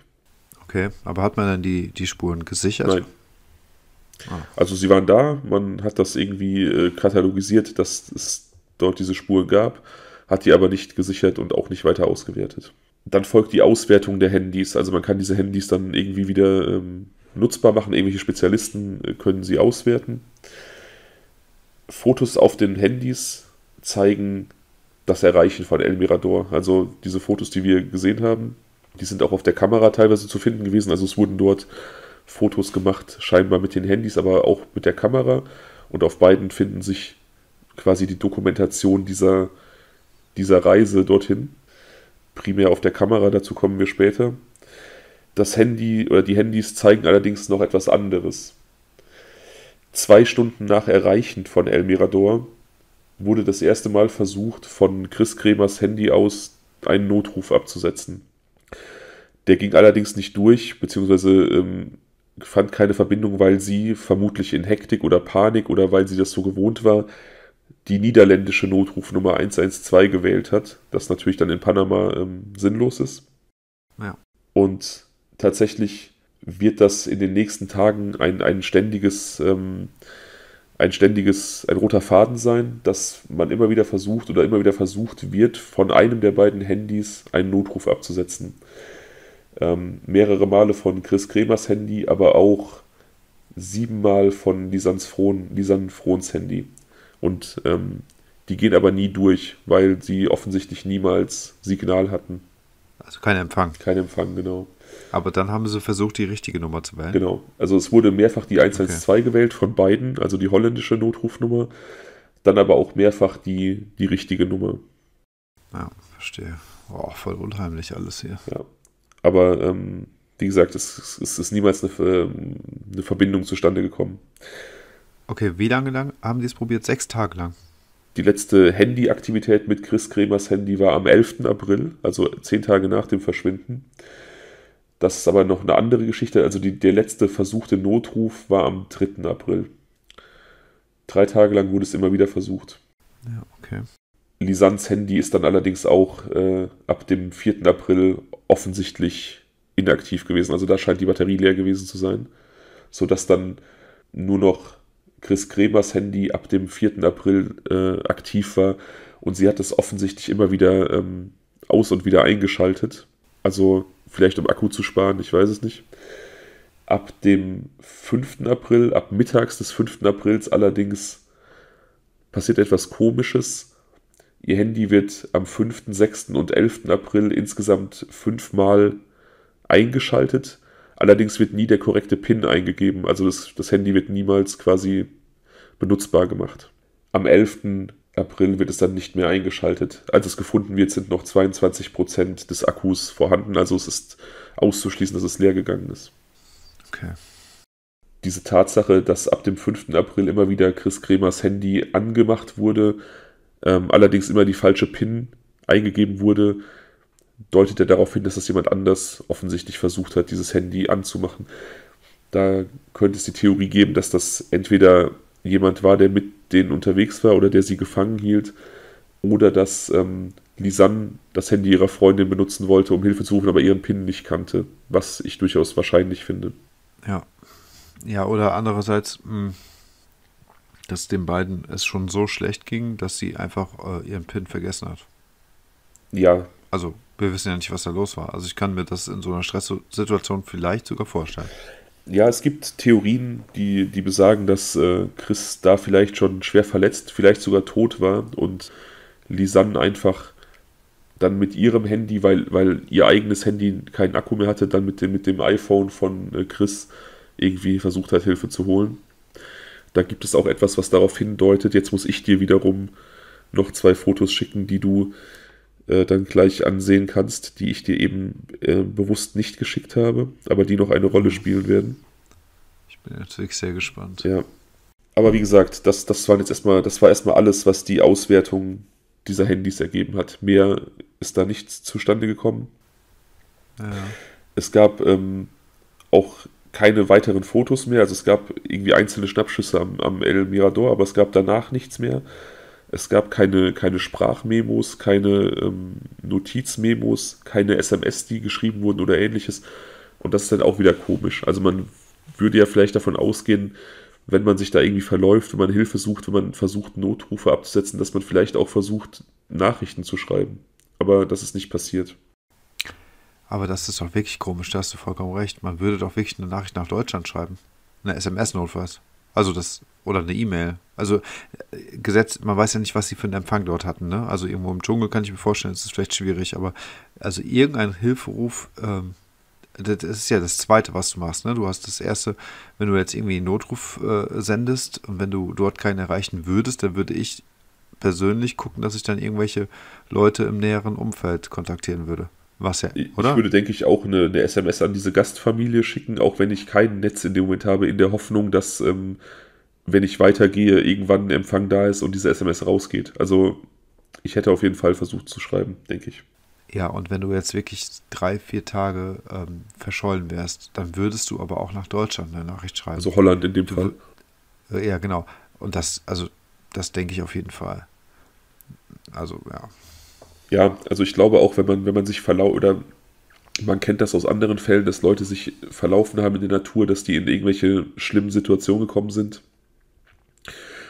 Okay, aber hat man dann die, die Spuren gesichert? Nein. Ah. Also sie waren da, man hat das irgendwie äh, katalogisiert, dass es dort diese Spuren gab, hat die aber nicht gesichert und auch nicht weiter ausgewertet. Dann folgt die Auswertung der Handys, also man kann diese Handys dann irgendwie wieder ähm, nutzbar machen. Irgendwelche Spezialisten äh, können sie auswerten. Fotos auf den Handys zeigen das Erreichen von El Mirador. Also diese Fotos, die wir gesehen haben, die sind auch auf der Kamera teilweise zu finden gewesen. Also es wurden dort Fotos gemacht, scheinbar mit den Handys, aber auch mit der Kamera. Und auf beiden finden sich quasi die Dokumentation dieser, dieser Reise dorthin. Primär auf der Kamera, dazu kommen wir später. Das Handy oder die Handys zeigen allerdings noch etwas anderes. Zwei Stunden nach Erreichen von El Mirador wurde das erste Mal versucht, von Chris Kremers Handy aus einen Notruf abzusetzen. Der ging allerdings nicht durch, beziehungsweise ähm, fand keine Verbindung, weil sie vermutlich in Hektik oder Panik oder weil sie das so gewohnt war, die niederländische Notrufnummer 112 gewählt hat, das natürlich dann in Panama ähm, sinnlos ist. Ja. Und tatsächlich wird das in den nächsten Tagen ein, ein ständiges, ähm, ein ständiges, ein roter Faden sein, dass man immer wieder versucht oder immer wieder versucht wird, von einem der beiden Handys einen Notruf abzusetzen. Ähm, mehrere Male von Chris Kremers Handy, aber auch siebenmal von Lisans Frohn, Lisan Frohns Handy. Und ähm, die gehen aber nie durch, weil sie offensichtlich niemals Signal hatten. Also kein Empfang. Kein Empfang, genau. Aber dann haben sie versucht, die richtige Nummer zu wählen. Genau. Also es wurde mehrfach die 112 okay. gewählt von beiden, also die holländische Notrufnummer, dann aber auch mehrfach die, die richtige Nummer. Ja, verstehe. Oh, voll unheimlich alles hier. Ja. Aber ähm, wie gesagt, es, es, ist niemals eine, ähm, eine Verbindung zustande gekommen. Okay, wie lange lang haben die es probiert? Sechs Tage lang. Die letzte Handyaktivität mit Chris Kremers Handy war am 11. April, also zehn Tage nach dem Verschwinden. Das ist aber noch eine andere Geschichte. Also die, der letzte versuchte Notruf war am 3. April. Drei Tage lang wurde es immer wieder versucht. Ja, okay. Lisans Handy ist dann allerdings auch äh, ab dem 4. April offensichtlich inaktiv gewesen. Also da scheint die Batterie leer gewesen zu sein. Sodass dann nur noch Chris Kremers Handy ab dem 4. April äh, aktiv war. Und sie hat es offensichtlich immer wieder ähm, aus und wieder eingeschaltet. Also vielleicht um Akku zu sparen, ich weiß es nicht. Ab dem 5. April, ab mittags des 5. Aprils allerdings passiert etwas Komisches. Ihr Handy wird am 5., 6. und 11. April insgesamt fünfmal eingeschaltet. Allerdings wird nie der korrekte PIN eingegeben. Also das, das Handy wird niemals quasi benutzbar gemacht. Am 11. April wird es dann nicht mehr eingeschaltet. Als es gefunden wird, sind noch 22% des Akkus vorhanden. Also es ist auszuschließen, dass es leer gegangen ist. Okay. Diese Tatsache, dass ab dem 5. April immer wieder Chris Kremers Handy angemacht wurde, ähm, allerdings immer die falsche PIN eingegeben wurde, deutet ja darauf hin, dass das jemand anders offensichtlich versucht hat, dieses Handy anzumachen. Da könnte es die Theorie geben, dass das entweder jemand war, der mit denen unterwegs war oder der sie gefangen hielt, oder dass ähm, Lisanne das Handy ihrer Freundin benutzen wollte, um Hilfe zu rufen, aber ihren PIN nicht kannte, was ich durchaus wahrscheinlich finde. Ja. Ja, oder andererseits, mh, hm, dass den beiden es schon so schlecht ging, dass sie einfach äh, ihren PIN vergessen hat. Ja. Also, wir wissen ja nicht, was da los war. Also, ich kann mir das in so einer Stresssituation vielleicht sogar vorstellen ja, es gibt Theorien, die, die besagen, dass äh, Chris da vielleicht schon schwer verletzt, vielleicht sogar tot war und Lisanne einfach dann mit ihrem Handy, weil, weil ihr eigenes Handy keinen Akku mehr hatte, dann mit dem, mit dem iPhone von äh, Chris irgendwie versucht hat, Hilfe zu holen. Da gibt es auch etwas, was darauf hindeutet. Jetzt muss ich dir wiederum noch zwei Fotos schicken, die du äh, dann gleich ansehen kannst, die ich dir eben äh, bewusst nicht geschickt habe, aber die noch eine Rolle spielen werden. Ich bin natürlich sehr gespannt. Ja. Aber wie gesagt, das, das, waren jetzt erstmal, das war erstmal alles, was die Auswertung dieser Handys ergeben hat. Mehr ist da nichts zustande gekommen. Ja. Es gab ähm, auch keine weiteren Fotos mehr. Also es gab irgendwie einzelne Schnappschüsse am, am El Mirador, aber es gab danach nichts mehr. Es gab keine, keine Sprachmemos, keine ähm, Notizmemos, keine SMS, die geschrieben wurden oder ähnliches. Und das ist dann auch wieder komisch. Also man würde ja vielleicht davon ausgehen, wenn man sich da irgendwie verläuft, wenn man Hilfe sucht, wenn man versucht, Notrufe abzusetzen, dass man vielleicht auch versucht, Nachrichten zu schreiben. Aber das ist nicht passiert. Aber das ist doch wirklich komisch, da hast du vollkommen recht. Man würde doch wirklich eine Nachricht nach Deutschland schreiben. Eine SMS notfalls. Also das, oder eine E-Mail. Also äh, Gesetz, man weiß ja nicht, was sie für einen Empfang dort hatten. Ne? Also irgendwo im Dschungel kann ich mir vorstellen, das ist vielleicht schwierig, aber also irgendein Hilferuf, ähm, das ist ja das Zweite, was du machst. Ne? Du hast das Erste, wenn du jetzt irgendwie einen Notruf äh, sendest und wenn du dort keinen erreichen würdest, dann würde ich persönlich gucken, dass ich dann irgendwelche Leute im näheren Umfeld kontaktieren würde. Was ja, oder? Ich würde, denke ich, auch eine, eine, SMS an diese Gastfamilie schicken, auch wenn ich kein Netz in dem Moment habe, in der Hoffnung, dass, ähm, wenn ich weitergehe, irgendwann ein Empfang da ist und diese SMS rausgeht. Also ich hätte auf jeden Fall versucht zu schreiben, denke ich. Ja, und wenn du jetzt wirklich drei, vier Tage ähm, verschollen wärst, dann würdest du aber auch nach Deutschland eine Nachricht schreiben. Also Holland in dem du, Fall. Äh, ja, genau. Und das, also, das denke ich auf jeden Fall. Also, ja ja, also ich glaube auch, wenn man, wenn man sich verlauft oder man kennt das aus anderen Fällen, dass Leute sich verlaufen haben in der Natur, dass die in irgendwelche schlimmen Situationen gekommen sind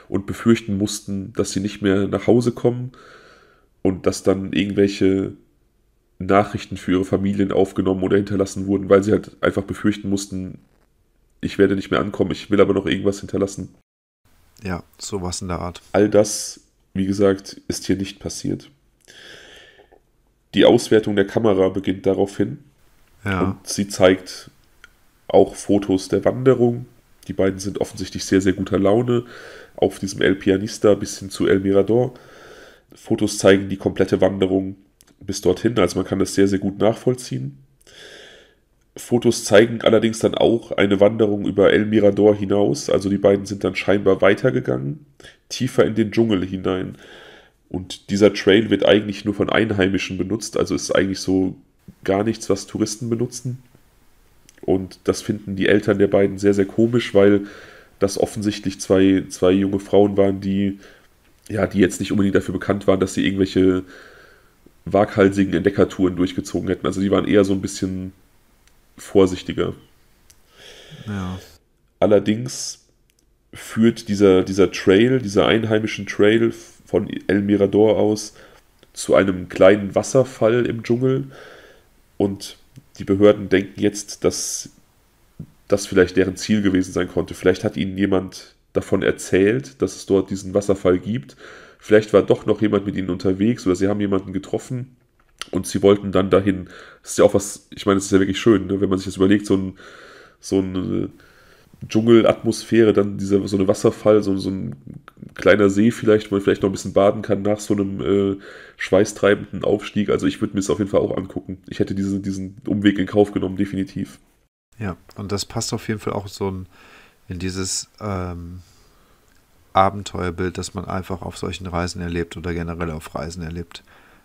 und befürchten mussten, dass sie nicht mehr nach Hause kommen und dass dann irgendwelche Nachrichten für ihre Familien aufgenommen oder hinterlassen wurden, weil sie halt einfach befürchten mussten, ich werde nicht mehr ankommen, ich will aber noch irgendwas hinterlassen. Ja, sowas in der Art. All das, wie gesagt, ist hier nicht passiert. Die Auswertung der Kamera beginnt daraufhin. Ja. Und sie zeigt auch Fotos der Wanderung. Die beiden sind offensichtlich sehr, sehr guter Laune. Auf diesem El Pianista bis hin zu El Mirador. Fotos zeigen die komplette Wanderung bis dorthin. Also man kann das sehr, sehr gut nachvollziehen. Fotos zeigen allerdings dann auch eine Wanderung über El Mirador hinaus. Also die beiden sind dann scheinbar weitergegangen, tiefer in den Dschungel hinein. Und dieser Trail wird eigentlich nur von Einheimischen benutzt. Also ist eigentlich so gar nichts, was Touristen benutzen. Und das finden die Eltern der beiden sehr, sehr komisch, weil das offensichtlich zwei, zwei junge Frauen waren, die, ja, die jetzt nicht unbedingt dafür bekannt waren, dass sie irgendwelche waghalsigen Entdeckertouren durchgezogen hätten. Also die waren eher so ein bisschen vorsichtiger. Ja. Allerdings führt dieser, dieser Trail, dieser einheimischen Trail von El Mirador aus zu einem kleinen Wasserfall im Dschungel. Und die Behörden denken jetzt, dass das vielleicht deren Ziel gewesen sein konnte. Vielleicht hat ihnen jemand davon erzählt, dass es dort diesen Wasserfall gibt. Vielleicht war doch noch jemand mit ihnen unterwegs oder sie haben jemanden getroffen und sie wollten dann dahin. Das ist ja auch was, ich meine, es ist ja wirklich schön, ne? wenn man sich das überlegt, so ein, so eine Dschungelatmosphäre, dann dieser, so eine Wasserfall, so, so ein kleiner See vielleicht, wo man vielleicht noch ein bisschen baden kann nach so einem äh, schweißtreibenden Aufstieg. Also ich würde mir es auf jeden Fall auch angucken. Ich hätte diese, diesen Umweg in Kauf genommen, definitiv. Ja, und das passt auf jeden Fall auch so ein, in dieses ähm, Abenteuerbild, das man einfach auf solchen Reisen erlebt oder generell auf Reisen erlebt.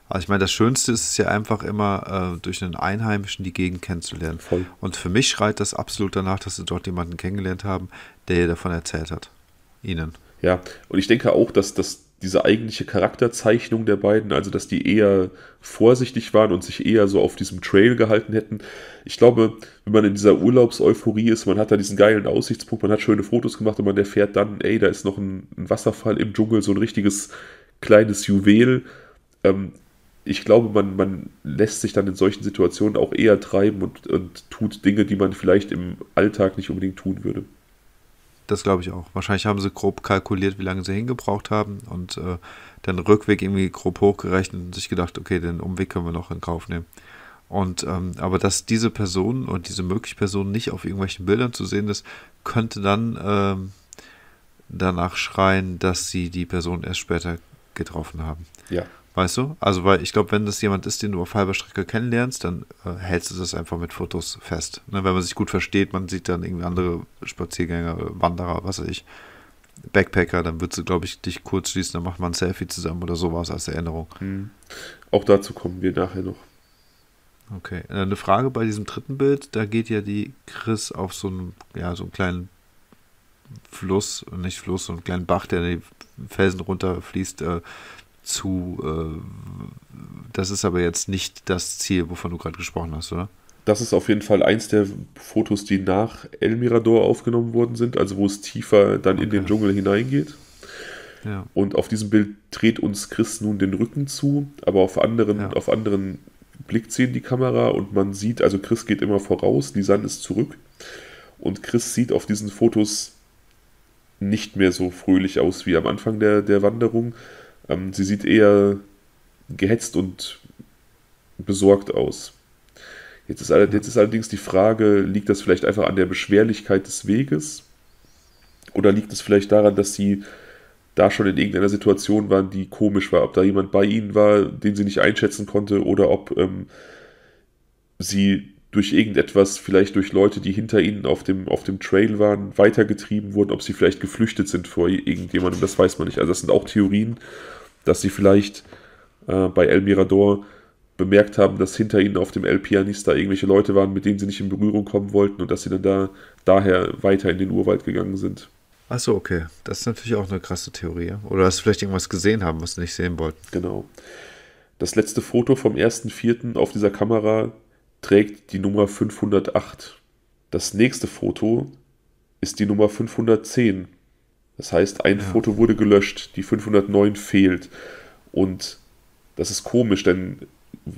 Also ich meine, das Schönste ist es ja einfach immer, äh, durch einen Einheimischen die Gegend kennenzulernen. Voll. Und für mich schreit das absolut danach, dass sie dort jemanden kennengelernt haben, der ihr davon erzählt hat. Ihnen. Ja, und ich denke auch, dass, dass diese eigentliche Charakterzeichnung der beiden, also dass die eher vorsichtig waren und sich eher so auf diesem Trail gehalten hätten. Ich glaube, wenn man in dieser Urlaubseuphorie ist, man hat da diesen geilen Aussichtspunkt, man hat schöne Fotos gemacht und man erfährt dann, ey, da ist noch ein, ein Wasserfall im Dschungel, so ein richtiges kleines Juwel. Ähm, ich glaube, man, man lässt sich dann in solchen Situationen auch eher treiben und, und tut Dinge, die man vielleicht im Alltag nicht unbedingt tun würde. Das glaube ich auch. Wahrscheinlich haben sie grob kalkuliert, wie lange sie hingebraucht haben und äh, den Rückweg irgendwie grob hochgerechnet und sich gedacht, okay, den Umweg können wir noch in Kauf nehmen. Und ähm, aber dass diese Person und diese mögliche Person nicht auf irgendwelchen Bildern zu sehen ist, könnte dann ähm, danach schreien, dass sie die Person erst später getroffen haben. Ja. Weißt du? Also, weil ich glaube, wenn das jemand ist, den du auf halber Strecke kennenlernst, dann äh, hältst du das einfach mit Fotos fest. Ne? Wenn man sich gut versteht, man sieht dann irgendwie andere Spaziergänger, Wanderer, was weiß ich, Backpacker, dann würdest du, glaube ich, dich kurz schließen, dann macht man ein Selfie zusammen oder sowas als Erinnerung. Hm. Auch dazu kommen wir nachher noch. Okay. Äh, eine Frage bei diesem dritten Bild, da geht ja die Chris auf so einen, ja, so einen kleinen Fluss, nicht Fluss, so einen kleinen Bach, der die Felsen runterfließt, äh, zu. Äh, das ist aber jetzt nicht das Ziel, wovon du gerade gesprochen hast, oder? Das ist auf jeden Fall eins der Fotos, die nach El Mirador aufgenommen worden sind, also wo es tiefer dann okay. in den Dschungel hineingeht. Ja. Und auf diesem Bild dreht uns Chris nun den Rücken zu, aber auf anderen, ja. auf anderen blickt sie in die Kamera und man sieht, also Chris geht immer voraus, Lisanne ist zurück. Und Chris sieht auf diesen Fotos nicht mehr so fröhlich aus wie am Anfang der, der Wanderung. Ähm, sie sieht eher gehetzt und besorgt aus. Jetzt ist, jetzt ist allerdings die Frage, liegt das vielleicht einfach an der Beschwerlichkeit des Weges? Oder liegt es vielleicht daran, dass sie da schon in irgendeiner Situation waren, die komisch war? Ob da jemand bei ihnen war, den sie nicht einschätzen konnte, oder ob ähm, sie durch irgendetwas, vielleicht durch Leute, die hinter ihnen auf dem, auf dem Trail waren, weitergetrieben wurden, ob sie vielleicht geflüchtet sind vor irgendjemandem, das weiß man nicht. Also das sind auch Theorien, dass sie vielleicht äh, bei El Mirador bemerkt haben, dass hinter ihnen auf dem El Pianista irgendwelche Leute waren, mit denen sie nicht in Berührung kommen wollten und dass sie dann da daher weiter in den Urwald gegangen sind. Achso, okay. Das ist natürlich auch eine krasse Theorie. Oder dass sie vielleicht irgendwas gesehen haben, was sie nicht sehen wollten. Genau. Das letzte Foto vom 1.4. auf dieser Kamera trägt die Nummer 508. Das nächste Foto ist die Nummer 510. Das heißt, ein ja. Foto wurde gelöscht, die 509 fehlt. Und das ist komisch, denn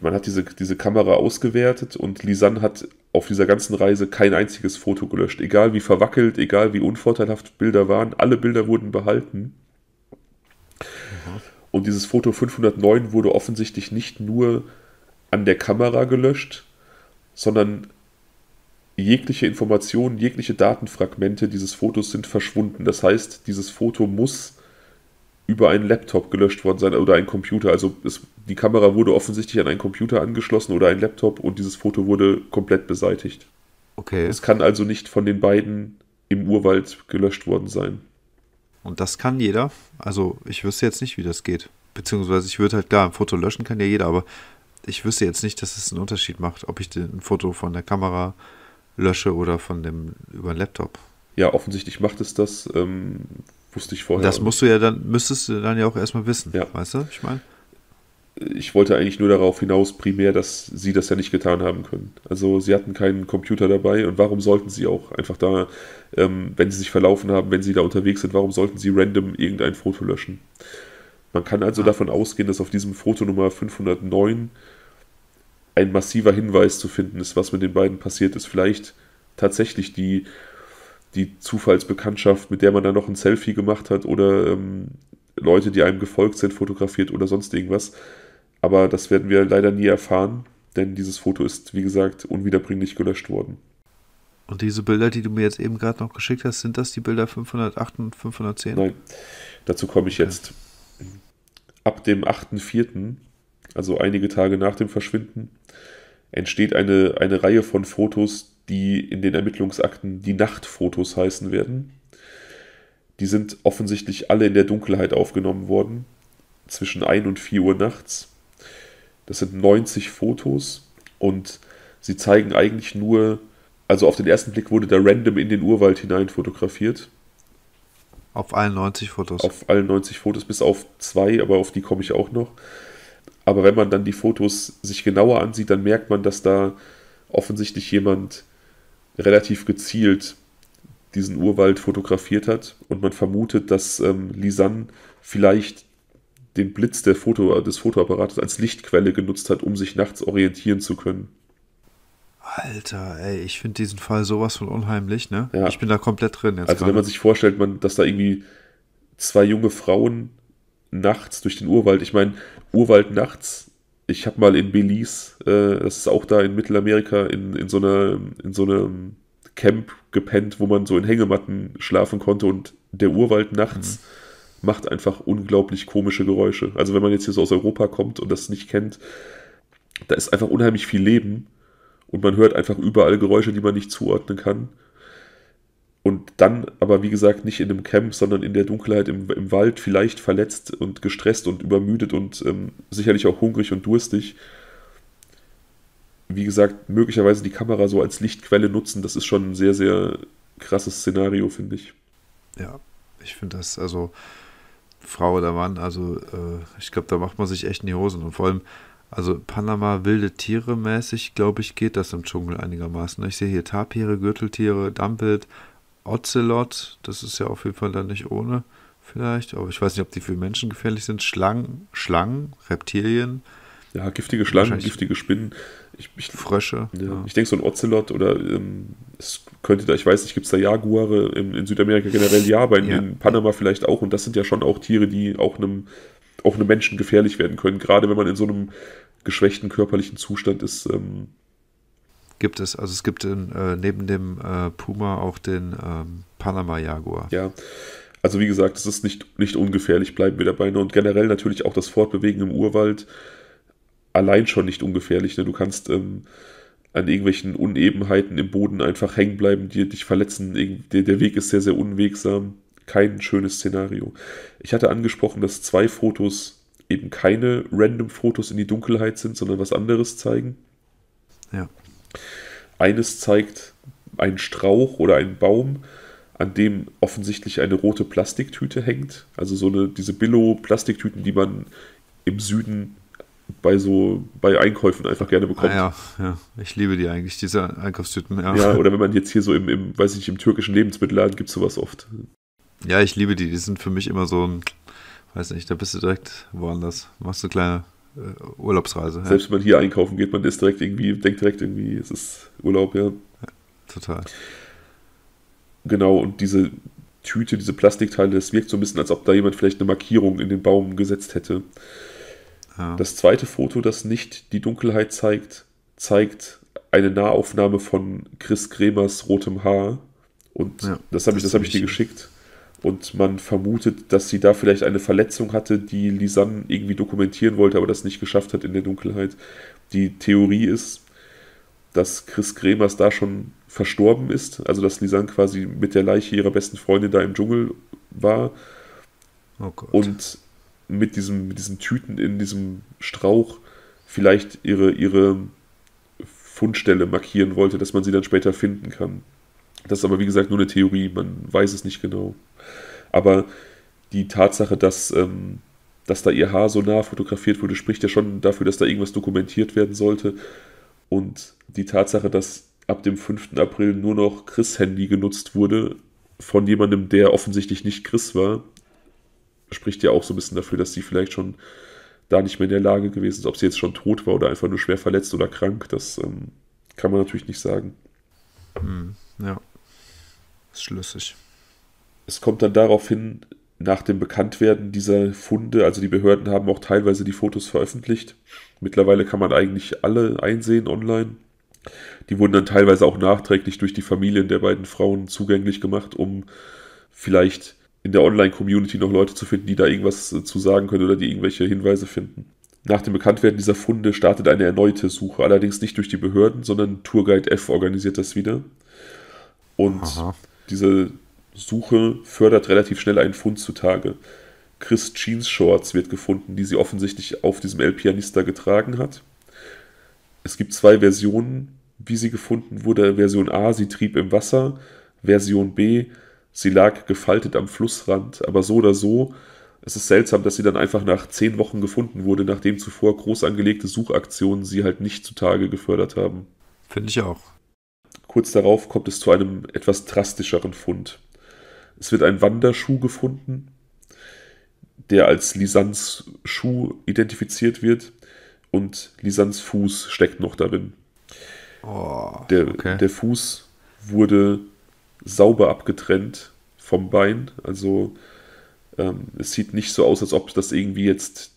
man hat diese, diese Kamera ausgewertet und Lisanne hat auf dieser ganzen Reise kein einziges Foto gelöscht. Egal wie verwackelt, egal wie unvorteilhaft Bilder waren, alle Bilder wurden behalten. Mhm. Und dieses Foto 509 wurde offensichtlich nicht nur an der Kamera gelöscht, sondern jegliche Informationen, jegliche Datenfragmente dieses Fotos sind verschwunden. Das heißt, dieses Foto muss über einen Laptop gelöscht worden sein oder einen Computer. Also es, die Kamera wurde offensichtlich an einen Computer angeschlossen oder einen Laptop und dieses Foto wurde komplett beseitigt. Okay. Es kann also nicht von den beiden im Urwald gelöscht worden sein. Und das kann jeder. Also ich wüsste jetzt nicht, wie das geht. Beziehungsweise ich würde halt klar, ein Foto löschen kann ja jeder, aber ich wüsste jetzt nicht, dass es einen Unterschied macht, ob ich ein Foto von der Kamera lösche oder von dem über den Laptop. Ja, offensichtlich macht es das. Ähm, Wusste ich vorher. Das musst du ja dann, müsstest du dann ja auch erstmal wissen. Ja. Weißt du, ich meine? Ich wollte eigentlich nur darauf hinaus, primär, dass sie das ja nicht getan haben können. Also sie hatten keinen Computer dabei und warum sollten sie auch einfach da, ähm, wenn sie sich verlaufen haben, wenn sie da unterwegs sind, warum sollten sie random irgendein Foto löschen? Man kann also ah. davon ausgehen, dass auf diesem Foto Nummer 509 ein massiver Hinweis zu finden ist, was mit den beiden passiert ist. Vielleicht tatsächlich die die Zufallsbekanntschaft, mit der man dann noch ein Selfie gemacht hat oder ähm, Leute, die einem gefolgt sind, fotografiert oder sonst irgendwas. Aber das werden wir leider nie erfahren, denn dieses Foto ist, wie gesagt, unwiederbringlich gelöscht worden. Und diese Bilder, die du mir jetzt eben gerade noch geschickt hast, sind das die Bilder 508 und 510? Nein, dazu komme ich jetzt. Ab dem 8.4., also einige Tage nach dem Verschwinden, entsteht eine, eine Reihe von Fotos, die in den Ermittlungsakten die Nachtfotos heißen werden. Die sind offensichtlich alle in der Dunkelheit aufgenommen worden, zwischen 1 und 4 Uhr nachts. Das sind 90 Fotos und sie zeigen eigentlich nur, also auf den ersten Blick wurde da random in den Urwald hinein fotografiert. Auf allen 90 Fotos? Auf allen 90 Fotos, bis auf zwei, aber auf die komme ich auch noch. Aber wenn man dann die Fotos sich genauer ansieht, dann merkt man, dass da offensichtlich jemand relativ gezielt diesen Urwald fotografiert hat und man vermutet, dass ähm, Lisanne vielleicht den Blitz der Foto, des Fotoapparates als Lichtquelle genutzt hat, um sich nachts orientieren zu können. Alter, ey, ich finde diesen Fall sowas von unheimlich, ne? Ja. Ich bin da komplett drin jetzt. Also gerade. wenn man sich vorstellt, man, dass da irgendwie zwei junge Frauen nachts durch den Urwald, ich meine, Urwald nachts ich habe mal in Belize, äh, das ist auch da in Mittelamerika, in, in so einer in so einem Camp gepennt, wo man so in Hängematten schlafen konnte und der Urwald nachts mhm. macht einfach unglaublich komische Geräusche. Also wenn man jetzt hier so aus Europa kommt und das nicht kennt, da ist einfach unheimlich viel Leben und man hört einfach überall Geräusche, die man nicht zuordnen kann und dann aber, wie gesagt, nicht in einem Camp, sondern in der Dunkelheit im, im Wald, vielleicht verletzt und gestresst und übermüdet und ähm, sicherlich auch hungrig und durstig. Wie gesagt, möglicherweise die Kamera so als Lichtquelle nutzen, das ist schon ein sehr, sehr krasses Szenario, finde ich. Ja, ich finde das, also Frau oder Mann, also äh, ich glaube, da macht man sich echt in die Hosen und vor allem, also Panama wilde Tiere mäßig, glaube ich, geht das im Dschungel einigermaßen. Ich sehe hier Tapire, Gürteltiere, Dumpelt, Ocelot, das ist ja auf jeden Fall dann nicht ohne, vielleicht, aber ich weiß nicht, ob die für Menschen gefährlich sind. Schlangen, Schlangen, Reptilien. Ja, giftige Schlangen, giftige Spinnen. Ich, ich, Frösche. Ja, ja. Ich denke, so ein Ocelot oder ähm, es könnte da, ich weiß nicht, gibt es da Jaguare in, in, Südamerika generell ja, aber in, ja. in, Panama vielleicht auch. Und das sind ja schon auch Tiere, die auch einem, auch einem Menschen gefährlich werden können. Gerade wenn man in so einem geschwächten körperlichen Zustand ist. Ähm, Gibt es. Also es gibt in, äh, neben dem äh, Puma auch den ähm, Panama Jaguar. Ja. Also wie gesagt, es ist nicht, nicht ungefährlich, bleiben wir dabei. Und generell natürlich auch das Fortbewegen im Urwald allein schon nicht ungefährlich. Ne? Du kannst ähm, an irgendwelchen Unebenheiten im Boden einfach hängen bleiben, die dich verletzen. Der, der Weg ist sehr, sehr unwegsam. Kein schönes Szenario. Ich hatte angesprochen, dass zwei Fotos eben keine random Fotos in die Dunkelheit sind, sondern was anderes zeigen. Ja. Eines zeigt einen Strauch oder einen Baum, an dem offensichtlich eine rote Plastiktüte hängt. Also so eine, diese Billo-Plastiktüten, die man im Süden bei so bei Einkäufen einfach gerne bekommt. Ah, ja, ja, ich liebe die eigentlich, diese Einkaufstüten. Ja. ja, oder wenn man jetzt hier so im, im weiß ich nicht, im türkischen Lebensmittelladen gibt es sowas oft. Ja, ich liebe die. Die sind für mich immer so ein, weiß nicht, da bist du direkt woanders. Machst du kleine Urlaubsreise. Ja. Selbst wenn man hier einkaufen geht, man ist direkt irgendwie, denkt direkt irgendwie, es ist Urlaub, ja. ja total. Genau, und diese Tüte, diese Plastikteile, das wirkt so ein bisschen, als ob da jemand vielleicht eine Markierung in den Baum gesetzt hätte. Ja. Das zweite Foto, das nicht die Dunkelheit zeigt, zeigt eine Nahaufnahme von Chris Kremers rotem Haar. Und ja, das habe ich, hab ich dir geschickt. Und man vermutet, dass sie da vielleicht eine Verletzung hatte, die Lisanne irgendwie dokumentieren wollte, aber das nicht geschafft hat in der Dunkelheit. Die Theorie ist, dass Chris Kremers da schon verstorben ist, also dass Lisanne quasi mit der Leiche ihrer besten Freundin da im Dschungel war. Oh und mit, diesem, mit diesen Tüten in diesem Strauch vielleicht ihre, ihre Fundstelle markieren wollte, dass man sie dann später finden kann. Das ist aber wie gesagt nur eine Theorie, man weiß es nicht genau. Aber die Tatsache, dass, ähm, dass da ihr Haar so nah fotografiert wurde, spricht ja schon dafür, dass da irgendwas dokumentiert werden sollte. Und die Tatsache, dass ab dem 5. April nur noch Chris Handy genutzt wurde, von jemandem, der offensichtlich nicht Chris war, spricht ja auch so ein bisschen dafür, dass sie vielleicht schon da nicht mehr in der Lage gewesen ist. Ob sie jetzt schon tot war oder einfach nur schwer verletzt oder krank, das ähm, kann man natürlich nicht sagen. Hm, ja, ist schlüssig. Es kommt dann darauf hin, nach dem Bekanntwerden dieser Funde, also die Behörden haben auch teilweise die Fotos veröffentlicht. Mittlerweile kann man eigentlich alle einsehen online. Die wurden dann teilweise auch nachträglich durch die Familien der beiden Frauen zugänglich gemacht, um vielleicht in der Online-Community noch Leute zu finden, die da irgendwas zu sagen können oder die irgendwelche Hinweise finden. Nach dem Bekanntwerden dieser Funde startet eine erneute Suche, allerdings nicht durch die Behörden, sondern Tourguide F organisiert das wieder. Und Aha. Diese Suche fördert relativ schnell einen Fund zutage. Chris Jeans Shorts wird gefunden, die sie offensichtlich auf diesem El Pianista getragen hat. Es gibt zwei Versionen, wie sie gefunden wurde. Version A, sie trieb im Wasser. Version B, Sie lag gefaltet am Flussrand, aber so oder so, es ist seltsam, dass sie dann einfach nach zehn Wochen gefunden wurde, nachdem zuvor groß angelegte Suchaktionen sie halt nicht zutage gefördert haben. Finde ich auch. Kurz darauf kommt es zu einem etwas drastischeren Fund. Es wird ein Wanderschuh gefunden, der als Lisans Schuh identifiziert wird und Lisans Fuß steckt noch darin. Oh, der, okay. der Fuß wurde sauber abgetrennt vom Bein. Also ähm, es sieht nicht so aus, als ob das irgendwie jetzt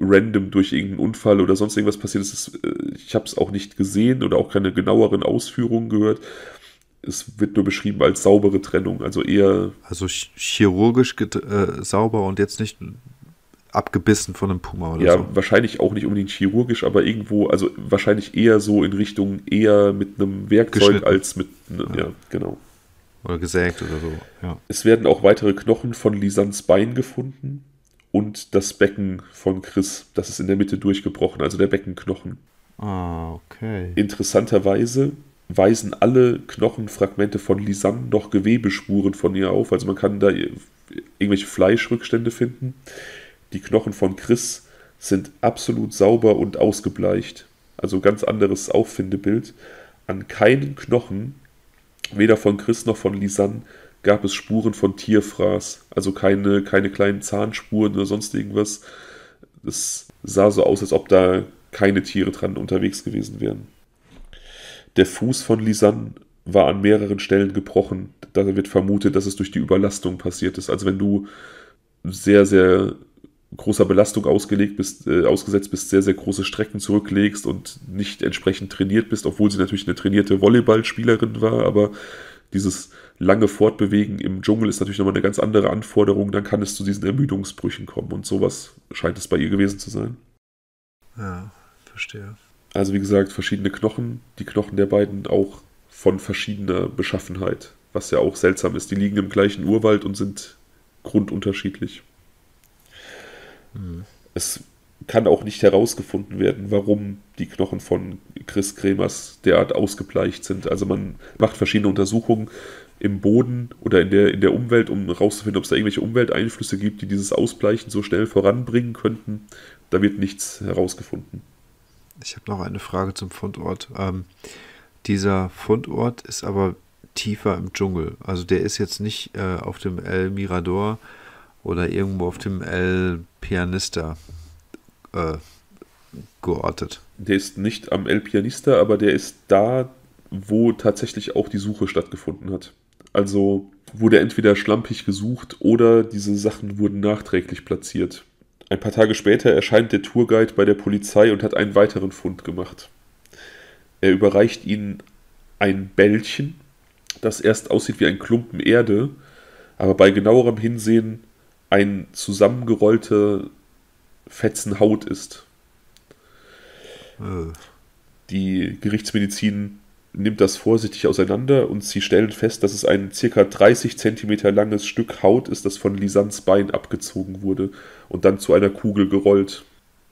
random durch irgendeinen Unfall oder sonst irgendwas passiert ist. Äh, ich habe es auch nicht gesehen oder auch keine genaueren Ausführungen gehört. Es wird nur beschrieben als saubere Trennung, also eher. Also chirurgisch äh, sauber und jetzt nicht abgebissen von einem Puma oder ja, so. Ja, wahrscheinlich auch nicht unbedingt chirurgisch, aber irgendwo, also wahrscheinlich eher so in Richtung eher mit einem Werkzeug als mit, ne, ja. ja, genau. Oder gesägt oder so, ja. Es werden auch weitere Knochen von Lisans Bein gefunden und das Becken von Chris. Das ist in der Mitte durchgebrochen, also der Beckenknochen. Ah, okay. Interessanterweise weisen alle Knochenfragmente von Lisanne noch Gewebespuren von ihr auf. Also man kann da irgendwelche Fleischrückstände finden. Die Knochen von Chris sind absolut sauber und ausgebleicht. Also ganz anderes Auffindebild. An keinen Knochen Weder von Chris noch von Lisanne gab es Spuren von Tierfraß, also keine, keine kleinen Zahnspuren oder sonst irgendwas. Es sah so aus, als ob da keine Tiere dran unterwegs gewesen wären. Der Fuß von Lisanne war an mehreren Stellen gebrochen. Da wird vermutet, dass es durch die Überlastung passiert ist. Also wenn du sehr, sehr großer Belastung ausgelegt bist, äh, ausgesetzt bist, sehr, sehr große Strecken zurücklegst und nicht entsprechend trainiert bist, obwohl sie natürlich eine trainierte Volleyballspielerin war, aber dieses lange Fortbewegen im Dschungel ist natürlich nochmal eine ganz andere Anforderung, dann kann es zu diesen Ermüdungsbrüchen kommen und sowas scheint es bei ihr gewesen zu sein. Ja, verstehe. Also wie gesagt, verschiedene Knochen, die Knochen der beiden auch von verschiedener Beschaffenheit, was ja auch seltsam ist. Die liegen im gleichen Urwald und sind grundunterschiedlich. Mhm. Es kann auch nicht herausgefunden werden, warum die Knochen von Chris Kremers derart ausgebleicht sind. Also man macht verschiedene Untersuchungen im Boden oder in der, in der Umwelt, um herauszufinden, ob es da irgendwelche Umwelteinflüsse gibt, die dieses Ausbleichen so schnell voranbringen könnten. Da wird nichts herausgefunden. Ich habe noch eine Frage zum Fundort. Ähm, dieser Fundort ist aber tiefer im Dschungel. Also der ist jetzt nicht äh, auf dem El Mirador oder irgendwo auf dem El Pianista äh, geortet? Der ist nicht am El Pianista, aber der ist da, wo tatsächlich auch die Suche stattgefunden hat. Also wurde entweder schlampig gesucht oder diese Sachen wurden nachträglich platziert. Ein paar Tage später erscheint der Tourguide bei der Polizei und hat einen weiteren Fund gemacht. Er überreicht ihnen ein Bällchen, das erst aussieht wie ein Klumpen Erde, aber bei genauerem Hinsehen ein zusammengerollter Fetzen Haut ist. Äh, Die Gerichtsmedizin nimmt das vorsichtig auseinander und sie stellen fest, dass es ein circa 30 Zentimeter langes Stück Haut ist, das von Lisans Bein abgezogen wurde und dann zu einer Kugel gerollt.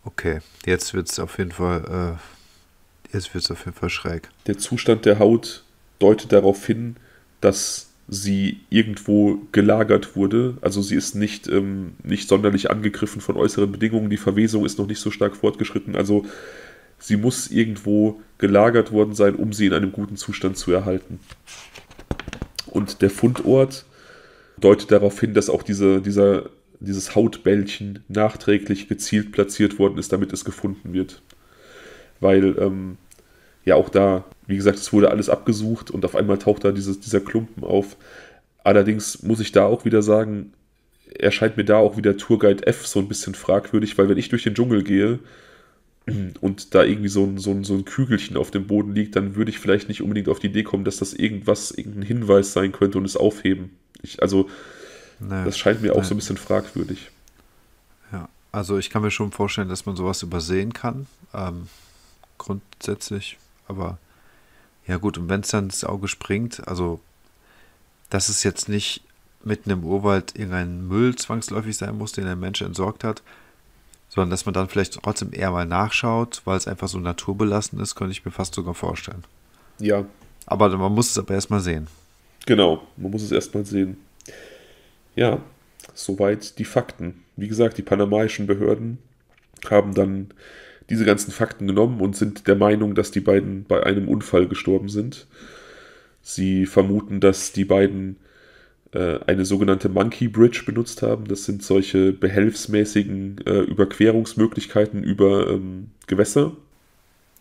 okay, jetzt wird es auf jeden Fall, äh, jetzt wird es auf jeden Fall schräg. Der Zustand der Haut deutet darauf hin, dass sie irgendwo gelagert wurde. Also sie ist nicht, ähm, nicht sonderlich angegriffen von äußeren Bedingungen. Die Verwesung ist noch nicht so stark fortgeschritten. Also sie muss irgendwo gelagert worden sein, um sie in einem guten Zustand zu erhalten. Und der Fundort deutet darauf hin, dass auch diese, dieser, dieses Hautbällchen nachträglich gezielt platziert worden ist, damit es gefunden wird. Weil ähm, ja auch da, wie gesagt, es wurde alles abgesucht und auf einmal taucht da dieses, dieser Klumpen auf. Allerdings muss ich da auch wieder sagen, erscheint mir da auch wieder Tourguide F so ein bisschen fragwürdig, weil wenn ich durch den Dschungel gehe und da irgendwie so ein, so, ein, so ein Kügelchen auf dem Boden liegt, dann würde ich vielleicht nicht unbedingt auf die Idee kommen, dass das irgendwas, irgendein Hinweis sein könnte und es aufheben. Ich, also, Nee, das scheint mir auch so ein bisschen fragwürdig. Ja, also ich kann mir schon vorstellen, dass man sowas übersehen kann. Ähm, grundsätzlich. Aber ja gut, und wenn es dann ins Auge springt, also dass es jetzt nicht mitten im Urwald irgendein Müll zwangsläufig sein muss, den der Mensch entsorgt hat, sondern dass man dann vielleicht trotzdem eher mal nachschaut, weil es einfach so naturbelassen ist, könnte ich mir fast sogar vorstellen. Ja, Aber man muss es aber erstmal sehen. Genau, man muss es erstmal sehen. Ja, soweit die Fakten. Wie gesagt, die panamaischen Behörden haben dann diese ganzen Fakten genommen und sind der Meinung, dass die beiden bei einem Unfall gestorben sind. Sie vermuten, dass die beiden äh, eine sogenannte Monkey Bridge benutzt haben. Das sind solche behelfsmäßigen äh, Überquerungsmöglichkeiten über ähm, Gewässer.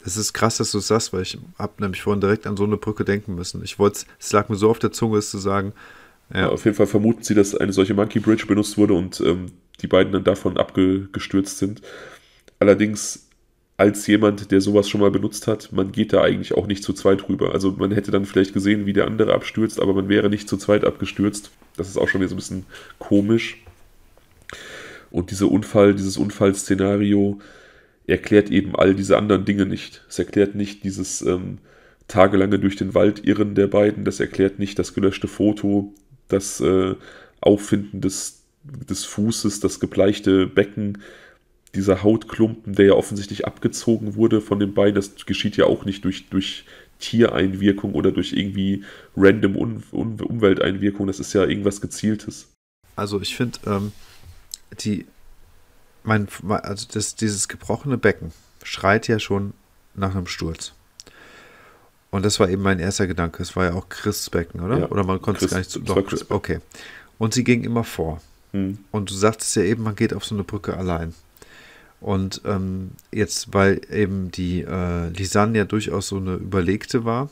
Das ist krass, dass du es sagst, weil ich habe nämlich vorhin direkt an so eine Brücke denken müssen. Ich wollte, es lag mir so auf der Zunge, es zu sagen. Ja, Auf jeden Fall vermuten sie, dass eine solche Monkey Bridge benutzt wurde und ähm, die beiden dann davon abgestürzt sind. Allerdings als jemand, der sowas schon mal benutzt hat, man geht da eigentlich auch nicht zu zweit rüber. Also man hätte dann vielleicht gesehen, wie der andere abstürzt, aber man wäre nicht zu zweit abgestürzt. Das ist auch schon wieder so ein bisschen komisch. Und dieser Unfall, dieses Unfallszenario erklärt eben all diese anderen Dinge nicht. Es erklärt nicht dieses ähm, tagelange durch den Wald irren der beiden. Das erklärt nicht das gelöschte Foto, das äh, Auffinden des, des Fußes, das gebleichte Becken, dieser Hautklumpen, der ja offensichtlich abgezogen wurde von den Beinen. Das geschieht ja auch nicht durch, durch Tiereinwirkung oder durch irgendwie random Un Un Umwelteinwirkung. Das ist ja irgendwas Gezieltes. Also ich finde, ähm, die, mein, also das, dieses gebrochene Becken schreit ja schon nach einem Sturz. Und das war eben mein erster Gedanke. Es war ja auch Chris Becken, oder? Ja, oder man konnte Chris- es gar nicht zu. Doch, Chris okay. Und sie ging immer vor. Hm. Und du sagtest ja eben, man geht auf so eine Brücke allein. Und ähm, jetzt, weil eben die äh, Lisanne ja durchaus so eine überlegte war,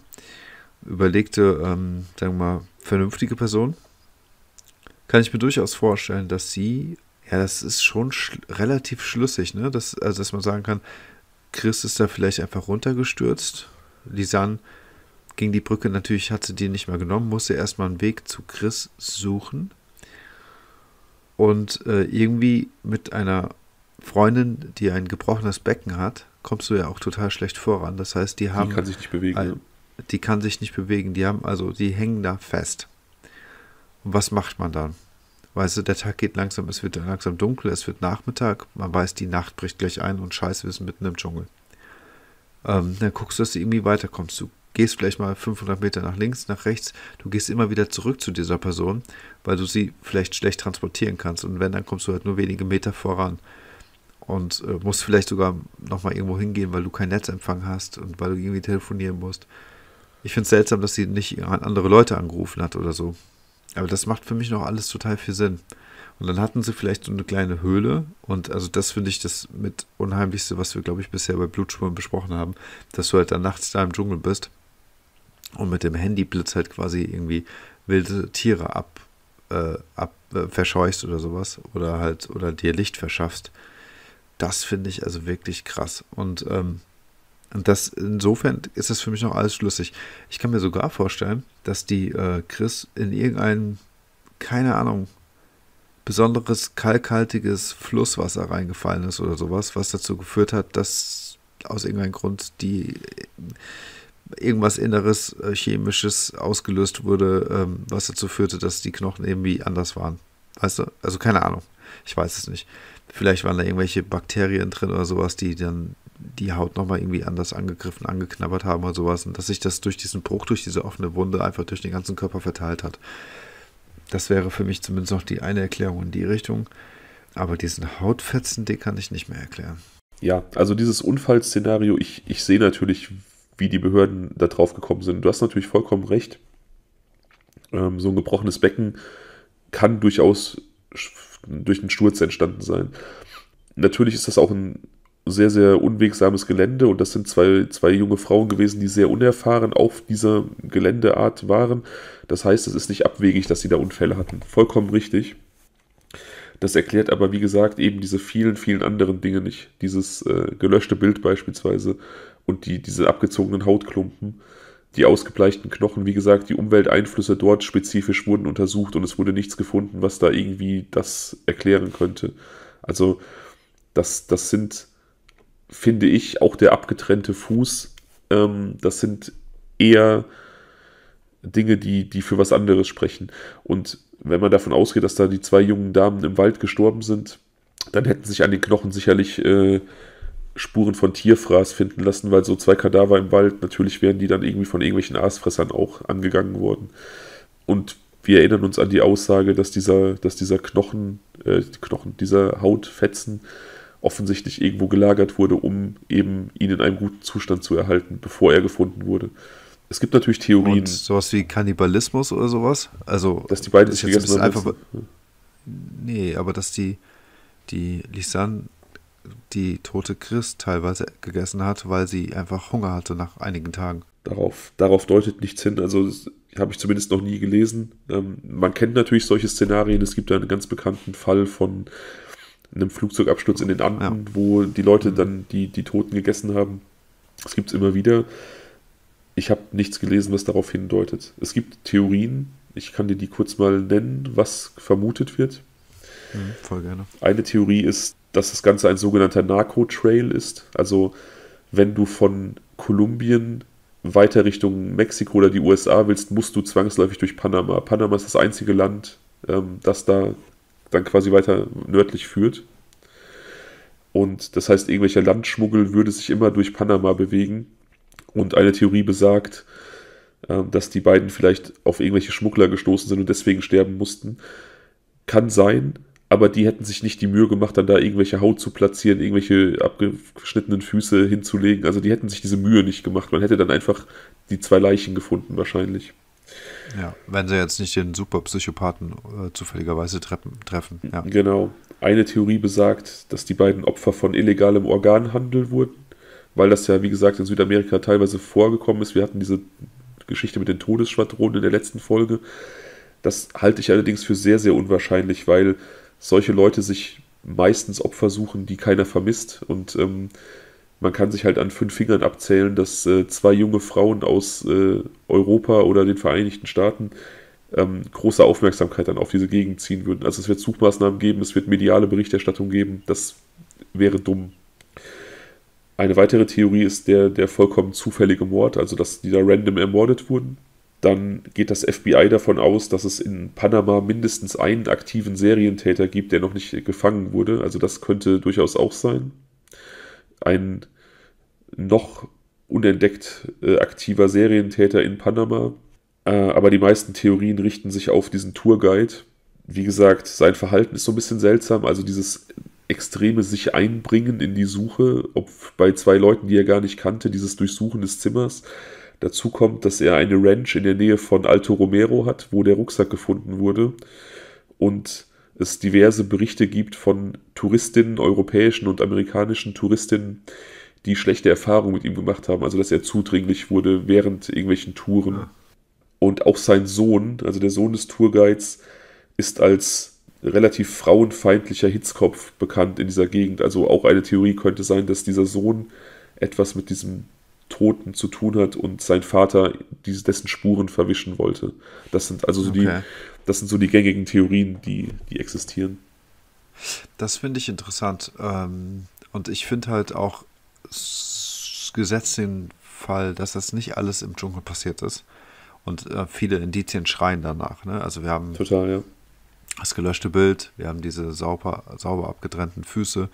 überlegte, ähm, sagen wir mal, vernünftige Person, kann ich mir durchaus vorstellen, dass sie, ja, das ist schon schl relativ schlüssig, ne? Dass, also, dass man sagen kann, Chris ist da vielleicht einfach runtergestürzt. Lisanne ging die Brücke, natürlich hat sie die nicht mehr genommen, musste erstmal einen Weg zu Chris suchen. Und äh, irgendwie mit einer Freundin, die ein gebrochenes Becken hat, kommst du ja auch total schlecht voran. Das heißt, die haben Die kann sich nicht bewegen. Ja. die kann sich nicht bewegen. Die haben also, die hängen da fest. Und was macht man dann? Weißt du, der Tag geht langsam, es wird langsam dunkel, es wird Nachmittag, man weiß, die Nacht bricht gleich ein und scheiße, wir sind mitten im Dschungel. Ähm, dann guckst du, dass du irgendwie weiterkommst. Du gehst vielleicht mal 500 Meter nach links, nach rechts, du gehst immer wieder zurück zu dieser Person, weil du sie vielleicht schlecht transportieren kannst. Und wenn, dann kommst du halt nur wenige Meter voran. Und äh, musst vielleicht sogar nochmal irgendwo hingehen, weil du keinen Netzempfang hast und weil du irgendwie telefonieren musst. Ich finde es seltsam, dass sie nicht an andere Leute angerufen hat oder so. Aber das macht für mich noch alles total viel Sinn. Und dann hatten sie vielleicht so eine kleine Höhle. Und also das finde ich das mit unheimlichste, was wir, glaube ich, bisher bei Blutspuren besprochen haben, dass du halt dann nachts da im Dschungel bist und mit dem Handyblitz halt quasi irgendwie wilde Tiere ab, äh, ab äh, verscheuchst oder sowas. Oder halt, oder dir Licht verschaffst. Das finde ich also wirklich krass. Und, ähm, das insofern ist das für mich noch alles schlüssig. Ich kann mir sogar vorstellen, dass die äh, Chris in irgendein, keine Ahnung, besonderes kalkhaltiges Flusswasser reingefallen ist oder sowas, was dazu geführt hat, dass aus irgendeinem Grund die irgendwas Inneres, äh, Chemisches ausgelöst wurde, ähm, was dazu führte, dass die Knochen irgendwie anders waren. Weißt du? Also keine Ahnung. Ich weiß es nicht. Vielleicht waren da irgendwelche Bakterien drin oder sowas, die dann die Haut nochmal irgendwie anders angegriffen, angeknabbert haben oder sowas. Und dass sich das durch diesen Bruch, durch diese offene Wunde einfach durch den ganzen Körper verteilt hat. Das wäre für mich zumindest noch die eine Erklärung in die Richtung. Aber diesen Hautfetzen, den kann ich nicht mehr erklären. Ja, also dieses Unfallszenario, ich, ich sehe natürlich, wie die Behörden da drauf gekommen sind. Du hast natürlich vollkommen recht. Ähm, so ein gebrochenes Becken kann durchaus durch einen Sturz entstanden sein. Natürlich ist das auch ein sehr, sehr unwegsames Gelände und das sind zwei, zwei junge Frauen gewesen, die sehr unerfahren auf dieser Geländeart waren. Das heißt, es ist nicht abwegig, dass sie da Unfälle hatten. Vollkommen richtig. Das erklärt aber, wie gesagt, eben diese vielen, vielen anderen Dinge nicht. Dieses äh, gelöschte Bild beispielsweise und die, diese abgezogenen Hautklumpen, die ausgebleichten Knochen, wie gesagt, die Umwelteinflüsse dort spezifisch wurden untersucht und es wurde nichts gefunden, was da irgendwie das erklären könnte. Also, das, das sind finde ich, auch der abgetrennte Fuß, ähm, das sind eher Dinge, die, die für was anderes sprechen. Und wenn man davon ausgeht, dass da die zwei jungen Damen im Wald gestorben sind, dann hätten sich an den Knochen sicherlich äh, Spuren von Tierfraß finden lassen, weil so zwei Kadaver im Wald, natürlich wären die dann irgendwie von irgendwelchen Aasfressern auch angegangen worden. Und wir erinnern uns an die Aussage, dass dieser, dass dieser Knochen, äh, Knochen, dieser Hautfetzen offensichtlich irgendwo gelagert wurde, um eben ihn in einem guten Zustand zu erhalten, bevor er gefunden wurde. Es gibt natürlich Theorien. Und sowas wie Kannibalismus oder sowas? Also, dass die beiden sich gegessen haben. Einfach, nee, aber dass die, die Lisanne die tote Chris teilweise gegessen hat, weil sie einfach Hunger hatte nach einigen Tagen. Darauf, darauf deutet nichts hin. Also habe ich zumindest noch nie gelesen. Ähm, man kennt natürlich solche Szenarien. Es gibt da einen ganz bekannten Fall von einem Flugzeugabsturz in den Anden, ja. wo die Leute mhm. dann die, die Toten gegessen haben. Das gibt es immer wieder. Ich habe nichts gelesen, was darauf hindeutet. Es gibt Theorien, ich kann dir die kurz mal nennen, was vermutet wird. Mhm, voll gerne. Eine Theorie ist, dass das Ganze ein sogenannter Narco-Trail ist. Also wenn du von Kolumbien weiter Richtung Mexiko oder die USA willst, musst du zwangsläufig durch Panama. Panama ist das einzige Land, ähm, das da dann quasi weiter nördlich führt. Und das heißt, irgendwelcher Landschmuggel würde sich immer durch Panama bewegen. Und eine Theorie besagt, ähm, dass die beiden vielleicht auf irgendwelche Schmuggler gestoßen sind und deswegen sterben mussten. Kann sein, aber die hätten sich nicht die Mühe gemacht, dann da irgendwelche Haut zu platzieren, irgendwelche abgeschnittenen Füße hinzulegen. Also die hätten sich diese Mühe nicht gemacht. Man hätte dann einfach die zwei Leichen gefunden, wahrscheinlich. Ja, wenn sie jetzt nicht den Superpsychopathen äh, zufälligerweise treffen. treffen ja. Genau. Eine Theorie besagt, dass die beiden Opfer von illegalem Organhandel wurden, weil das ja, wie gesagt, in Südamerika teilweise vorgekommen ist. Wir hatten diese Geschichte mit den Todesschwadronen in der letzten Folge. Das halte ich allerdings für sehr, sehr unwahrscheinlich, weil solche Leute sich meistens Opfer suchen, die keiner vermisst. Und ähm, man kann sich halt an fünf Fingern abzählen, dass äh, zwei junge Frauen aus äh, Europa oder den Vereinigten Staaten ähm, große Aufmerksamkeit dann auf diese Gegend ziehen würden. Also es wird Suchmaßnahmen geben, es wird mediale Berichterstattung geben, das wäre dumm. Eine weitere Theorie ist der, der vollkommen zufällige Mord, also dass die da random ermordet wurden. Dann geht das FBI davon aus, dass es in Panama mindestens einen aktiven Serientäter gibt, der noch nicht gefangen wurde. Also das könnte durchaus auch sein ein noch unentdeckt äh, aktiver Serientäter in Panama. Äh, aber die meisten Theorien richten sich auf diesen Tourguide. Wie gesagt, sein Verhalten ist so ein bisschen seltsam. Also dieses extreme sich einbringen in die Suche, ob bei zwei Leuten, die er gar nicht kannte, dieses Durchsuchen des Zimmers. Dazu kommt, dass er eine Ranch in der Nähe von Alto Romero hat, wo der Rucksack gefunden wurde. Und es diverse Berichte gibt von Touristinnen, europäischen und amerikanischen Touristinnen, die schlechte Erfahrungen mit ihm gemacht haben. Also dass er zudringlich wurde während irgendwelchen Touren. Ja. Und auch sein Sohn, also der Sohn des Tourguides, ist als relativ frauenfeindlicher Hitzkopf bekannt in dieser Gegend. Also auch eine Theorie könnte sein, dass dieser Sohn etwas mit diesem Toten zu tun hat und sein Vater diese, dessen Spuren verwischen wollte. Das sind also so okay. die, das sind so die gängigen Theorien, die, die existieren. Das finde ich interessant. Ähm, und ich finde halt auch gesetzt den Fall, dass das nicht alles im Dschungel passiert ist. Und äh, viele Indizien schreien danach. Ne? Also wir haben Total, ja. das gelöschte Bild, wir haben diese sauber, sauber abgetrennten Füße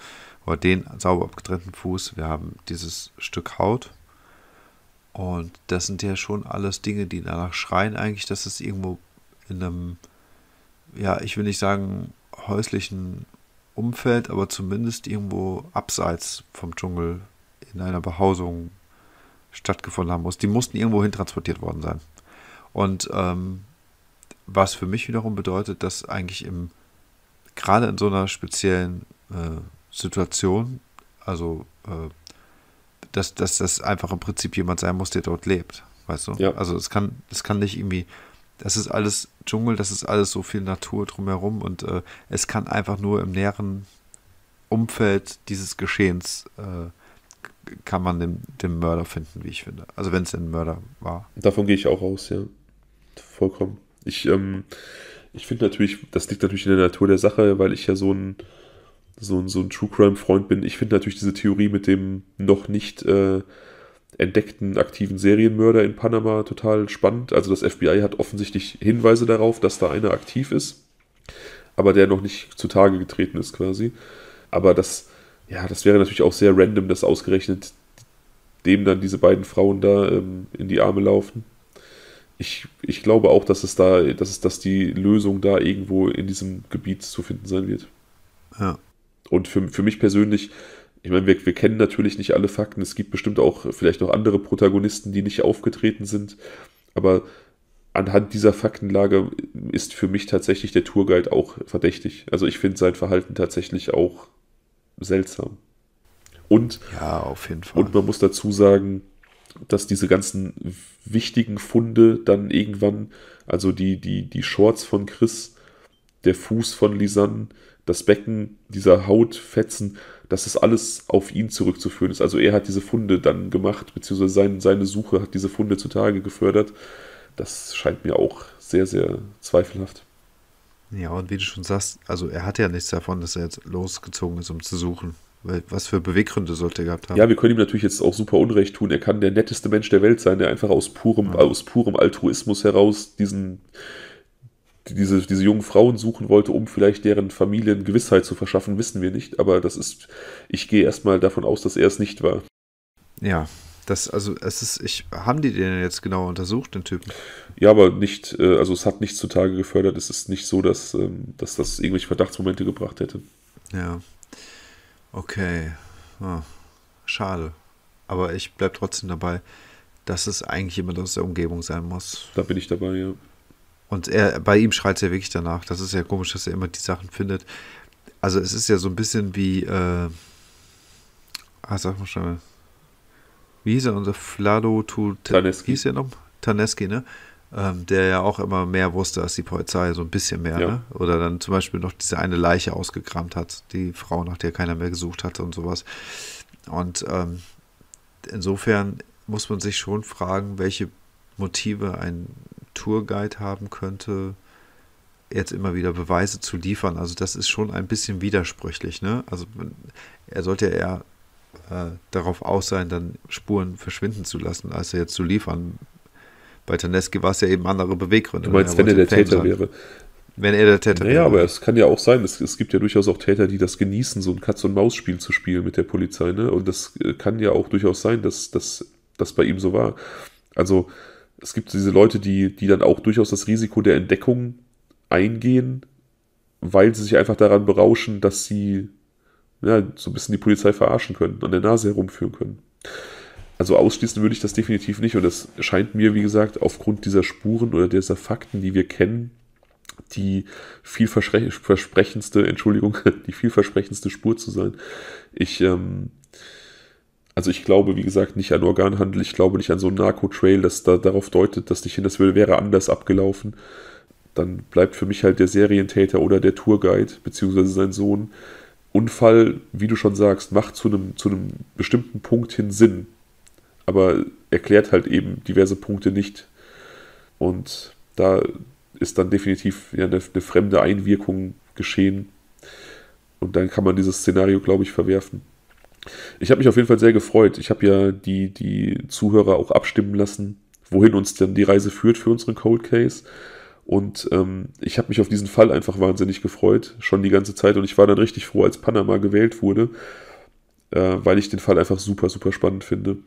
oder den sauber abgetrennten Fuß, wir haben dieses Stück Haut. Und das sind ja schon alles Dinge, die danach schreien eigentlich, dass es irgendwo in einem, ja, ich will nicht sagen häuslichen Umfeld, aber zumindest irgendwo abseits vom Dschungel in einer Behausung stattgefunden haben muss. Die mussten irgendwo hin transportiert worden sein. Und ähm, was für mich wiederum bedeutet, dass eigentlich im, gerade in so einer speziellen äh, Situation, also äh, dass, dass das einfach im Prinzip jemand sein muss, der dort lebt. Weißt du? Ja. Also es kann, es kann nicht irgendwie, das ist alles Dschungel, das ist alles so viel Natur drumherum und äh, es kann einfach nur im näheren Umfeld dieses Geschehens äh, kann man den, den Mörder finden, wie ich finde. Also wenn es ein Mörder war. Davon gehe ich auch aus, ja. Vollkommen. Ich, ähm, ich finde natürlich, das liegt natürlich in der Natur der Sache, weil ich ja so ein, so ein, so ein True Crime-Freund bin. Ich finde natürlich diese Theorie mit dem noch nicht äh, entdeckten aktiven Serienmörder in Panama total spannend. Also das FBI hat offensichtlich Hinweise darauf, dass da einer aktiv ist, aber der noch nicht zutage getreten ist quasi. Aber das, ja, das wäre natürlich auch sehr random, dass ausgerechnet dem dann diese beiden Frauen da ähm, in die Arme laufen. Ich, ich glaube auch, dass es da, dass es, dass die Lösung da irgendwo in diesem Gebiet zu finden sein wird. Ja. Und für, für mich persönlich, ich meine, wir, wir kennen natürlich nicht alle Fakten. Es gibt bestimmt auch vielleicht noch andere Protagonisten, die nicht aufgetreten sind. Aber anhand dieser Faktenlage ist für mich tatsächlich der Tourguide auch verdächtig. Also ich finde sein Verhalten tatsächlich auch seltsam. Und, ja, auf jeden Fall. Und man muss dazu sagen, dass diese ganzen wichtigen Funde dann irgendwann, also die, die, die Shorts von Chris, der Fuß von Lisanne, das Becken, dieser Hautfetzen, dass es alles auf ihn zurückzuführen ist. Also er hat diese Funde dann gemacht, beziehungsweise sein, seine Suche hat diese Funde zutage gefördert. Das scheint mir auch sehr, sehr zweifelhaft. Ja, und wie du schon sagst, also er hat ja nichts davon, dass er jetzt losgezogen ist, um zu suchen. Was für Beweggründe sollte er gehabt haben? Ja, wir können ihm natürlich jetzt auch super Unrecht tun. Er kann der netteste Mensch der Welt sein, der einfach aus purem, ja. aus purem Altruismus heraus diesen, diese, diese jungen Frauen suchen wollte, um vielleicht deren Familien Gewissheit zu verschaffen, wissen wir nicht. Aber das ist, ich gehe erstmal davon aus, dass er es nicht war. Ja, das, also es ist, ich, haben die den jetzt genau untersucht, den Typen? Ja, aber nicht, äh, also es hat nichts zutage gefördert. Es ist nicht so, dass, ähm, dass das irgendwelche Verdachtsmomente gebracht hätte. Ja. Okay. Oh, schade. Aber ich bleibe trotzdem dabei, dass es eigentlich jemand aus der Umgebung sein muss. Da bin ich dabei, ja. Und er, bei ihm schreit es ja wirklich danach. Das ist ja komisch, dass er immer die Sachen findet. Also es ist ja so ein bisschen wie, äh, ah, sag mal schon, wie hieß er, unser Flado Taneski. Hieß er noch? Taneski, ne? Ähm, der ja auch immer mehr wusste als die Polizei, so ein bisschen mehr, ja. ne? Oder dann zum Beispiel noch diese eine Leiche ausgekramt hat, die Frau, nach der keiner mehr gesucht hatte und sowas. Und ähm, insofern muss man sich schon fragen, welche Motive ein Tourguide haben könnte, jetzt immer wieder Beweise zu liefern. Also das ist schon ein bisschen widersprüchlich, ne? Also er sollte ja eher äh, darauf aus sein, dann Spuren verschwinden zu lassen, als er jetzt zu liefern. Bei Taneski war es ja eben andere Beweggründe. Du meinst, er wenn er der Fan Täter sein. wäre? Wenn er der Täter naja, wäre. aber es kann ja auch sein, es, es, gibt ja durchaus auch Täter, die das genießen, so ein Katz-und-Maus-Spiel zu spielen mit der Polizei. Ne? Und das äh, kann ja auch durchaus sein, dass das bei ihm so war. Also es gibt diese Leute, die, die dann auch durchaus das Risiko der Entdeckung eingehen, weil sie sich einfach daran berauschen, dass sie ja, so ein bisschen die Polizei verarschen können, an der Nase herumführen können. Also ausschließen würde ich das definitiv nicht und es scheint mir, wie gesagt, aufgrund dieser Spuren oder dieser Fakten, die wir kennen, die vielversprechendste, Entschuldigung, die vielversprechendste Spur zu sein. Ich, ähm, also ich glaube, wie gesagt, nicht an Organhandel, ich glaube nicht an so einen Narco-Trail, das da darauf deutet, dass nicht hin, das wäre anders abgelaufen. Dann bleibt für mich halt der Serientäter oder der Tourguide, beziehungsweise sein Sohn. Unfall, wie du schon sagst, macht zu einem, zu einem bestimmten Punkt hin Sinn, aber erklärt halt eben diverse Punkte nicht. Und da ist dann definitiv ja, eine, eine fremde Einwirkung geschehen. Und dann kann man dieses Szenario, glaube ich, verwerfen. Ich habe mich auf jeden Fall sehr gefreut. Ich habe ja die, die Zuhörer auch abstimmen lassen, wohin uns denn die Reise führt für unseren Cold Case. Und ähm, ich habe mich auf diesen Fall einfach wahnsinnig gefreut, schon die ganze Zeit. Und ich war dann richtig froh, als Panama gewählt wurde, äh, weil ich den Fall einfach super, super spannend finde.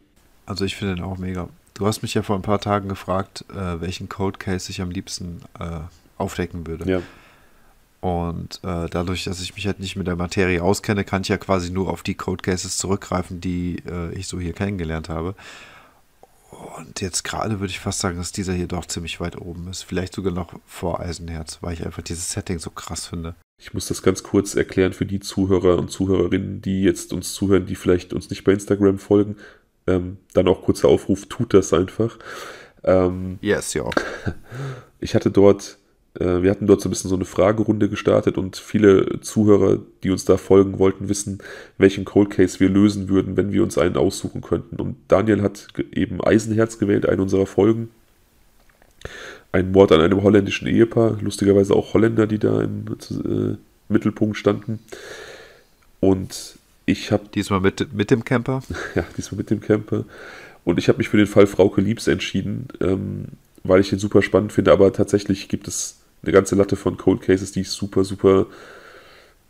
Also ich finde den auch mega. Du hast mich ja vor ein paar Tagen gefragt, äh, welchen Code Case ich am liebsten äh, aufdecken würde. Ja. Und äh, dadurch, dass ich mich halt nicht mit der Materie auskenne, kann ich ja quasi nur auf die Code Cases zurückgreifen, die äh, ich so hier kennengelernt habe. Und jetzt gerade würde ich fast sagen, dass dieser hier doch ziemlich weit oben ist. Vielleicht sogar noch vor Eisenherz, weil ich einfach dieses Setting so krass finde. Ich muss das ganz kurz erklären für die Zuhörer und Zuhörerinnen, die jetzt uns zuhören, die vielleicht uns nicht bei Instagram folgen. Ähm, dann auch kurzer Aufruf, tut das einfach. Ähm, yes, ja. Ich hatte dort, wir hatten dort so ein bisschen so eine Fragerunde gestartet und viele Zuhörer, die uns da folgen wollten, wissen, welchen Cold Case wir lösen würden, wenn wir uns einen aussuchen könnten. Und Daniel hat eben Eisenherz gewählt, eine unserer Folgen. Ein Mord an einem holländischen Ehepaar, lustigerweise auch Holländer, die da im äh, Mittelpunkt standen. Und ich habe. Diesmal mit, mit dem Camper? ja, diesmal mit dem Camper. Und ich habe mich für den Fall Frauke Liebs entschieden, ähm, weil ich den super spannend finde. Aber tatsächlich gibt es eine ganze Latte von Cold Cases, die ich super, super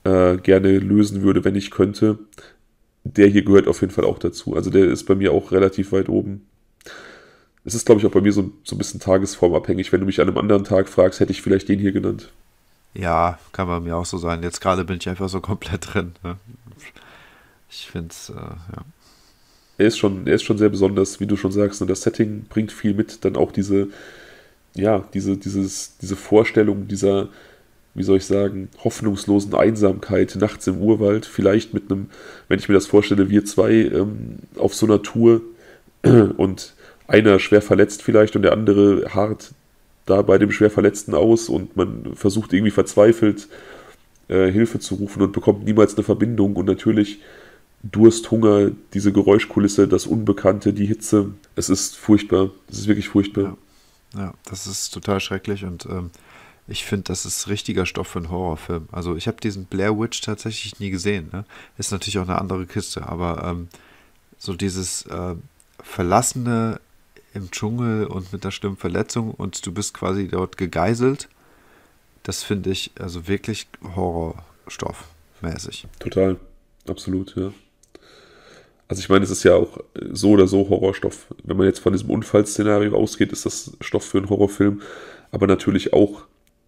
äh, gerne lösen würde, wenn ich könnte. Der hier gehört auf jeden Fall auch dazu. Also der ist bei mir auch relativ weit oben. Es ist, glaube ich, auch bei mir so, so ein bisschen tagesformabhängig. Wenn du mich an einem anderen Tag fragst, hätte ich vielleicht den hier genannt. Ja, kann bei mir auch so sein. Jetzt gerade bin ich einfach so komplett drin. Ne? Ich finde es, äh, ja. Er ist, schon, er ist schon sehr besonders, wie du schon sagst. Und das Setting bringt viel mit. Dann auch diese, ja, diese, dieses, diese Vorstellung dieser, wie soll ich sagen, hoffnungslosen Einsamkeit nachts im Urwald. Vielleicht mit einem, wenn ich mir das vorstelle, wir zwei ähm, auf so einer Tour und einer schwer verletzt vielleicht und der andere hart da bei dem schwer Verletzten aus und man versucht irgendwie verzweifelt äh, Hilfe zu rufen und bekommt niemals eine Verbindung und natürlich Durst, Hunger, diese Geräuschkulisse, das Unbekannte, die Hitze. Es ist furchtbar. Es ist wirklich furchtbar. Ja, ja das ist total schrecklich und ähm, ich finde, das ist richtiger Stoff für einen Horrorfilm. Also ich habe diesen Blair Witch tatsächlich nie gesehen. Ne? Ist natürlich auch eine andere Kiste, aber ähm, so dieses äh, Verlassene im Dschungel und mit einer schlimmen Verletzung und du bist quasi dort gegeißelt, das finde ich also wirklich Horrorstoffmäßig. Total, absolut, ja. Also ich meine, es ist ja auch so oder so Horrorstoff. Wenn man jetzt von diesem Unfallszenario ausgeht, ist das Stoff für einen Horrorfilm. Aber natürlich auch,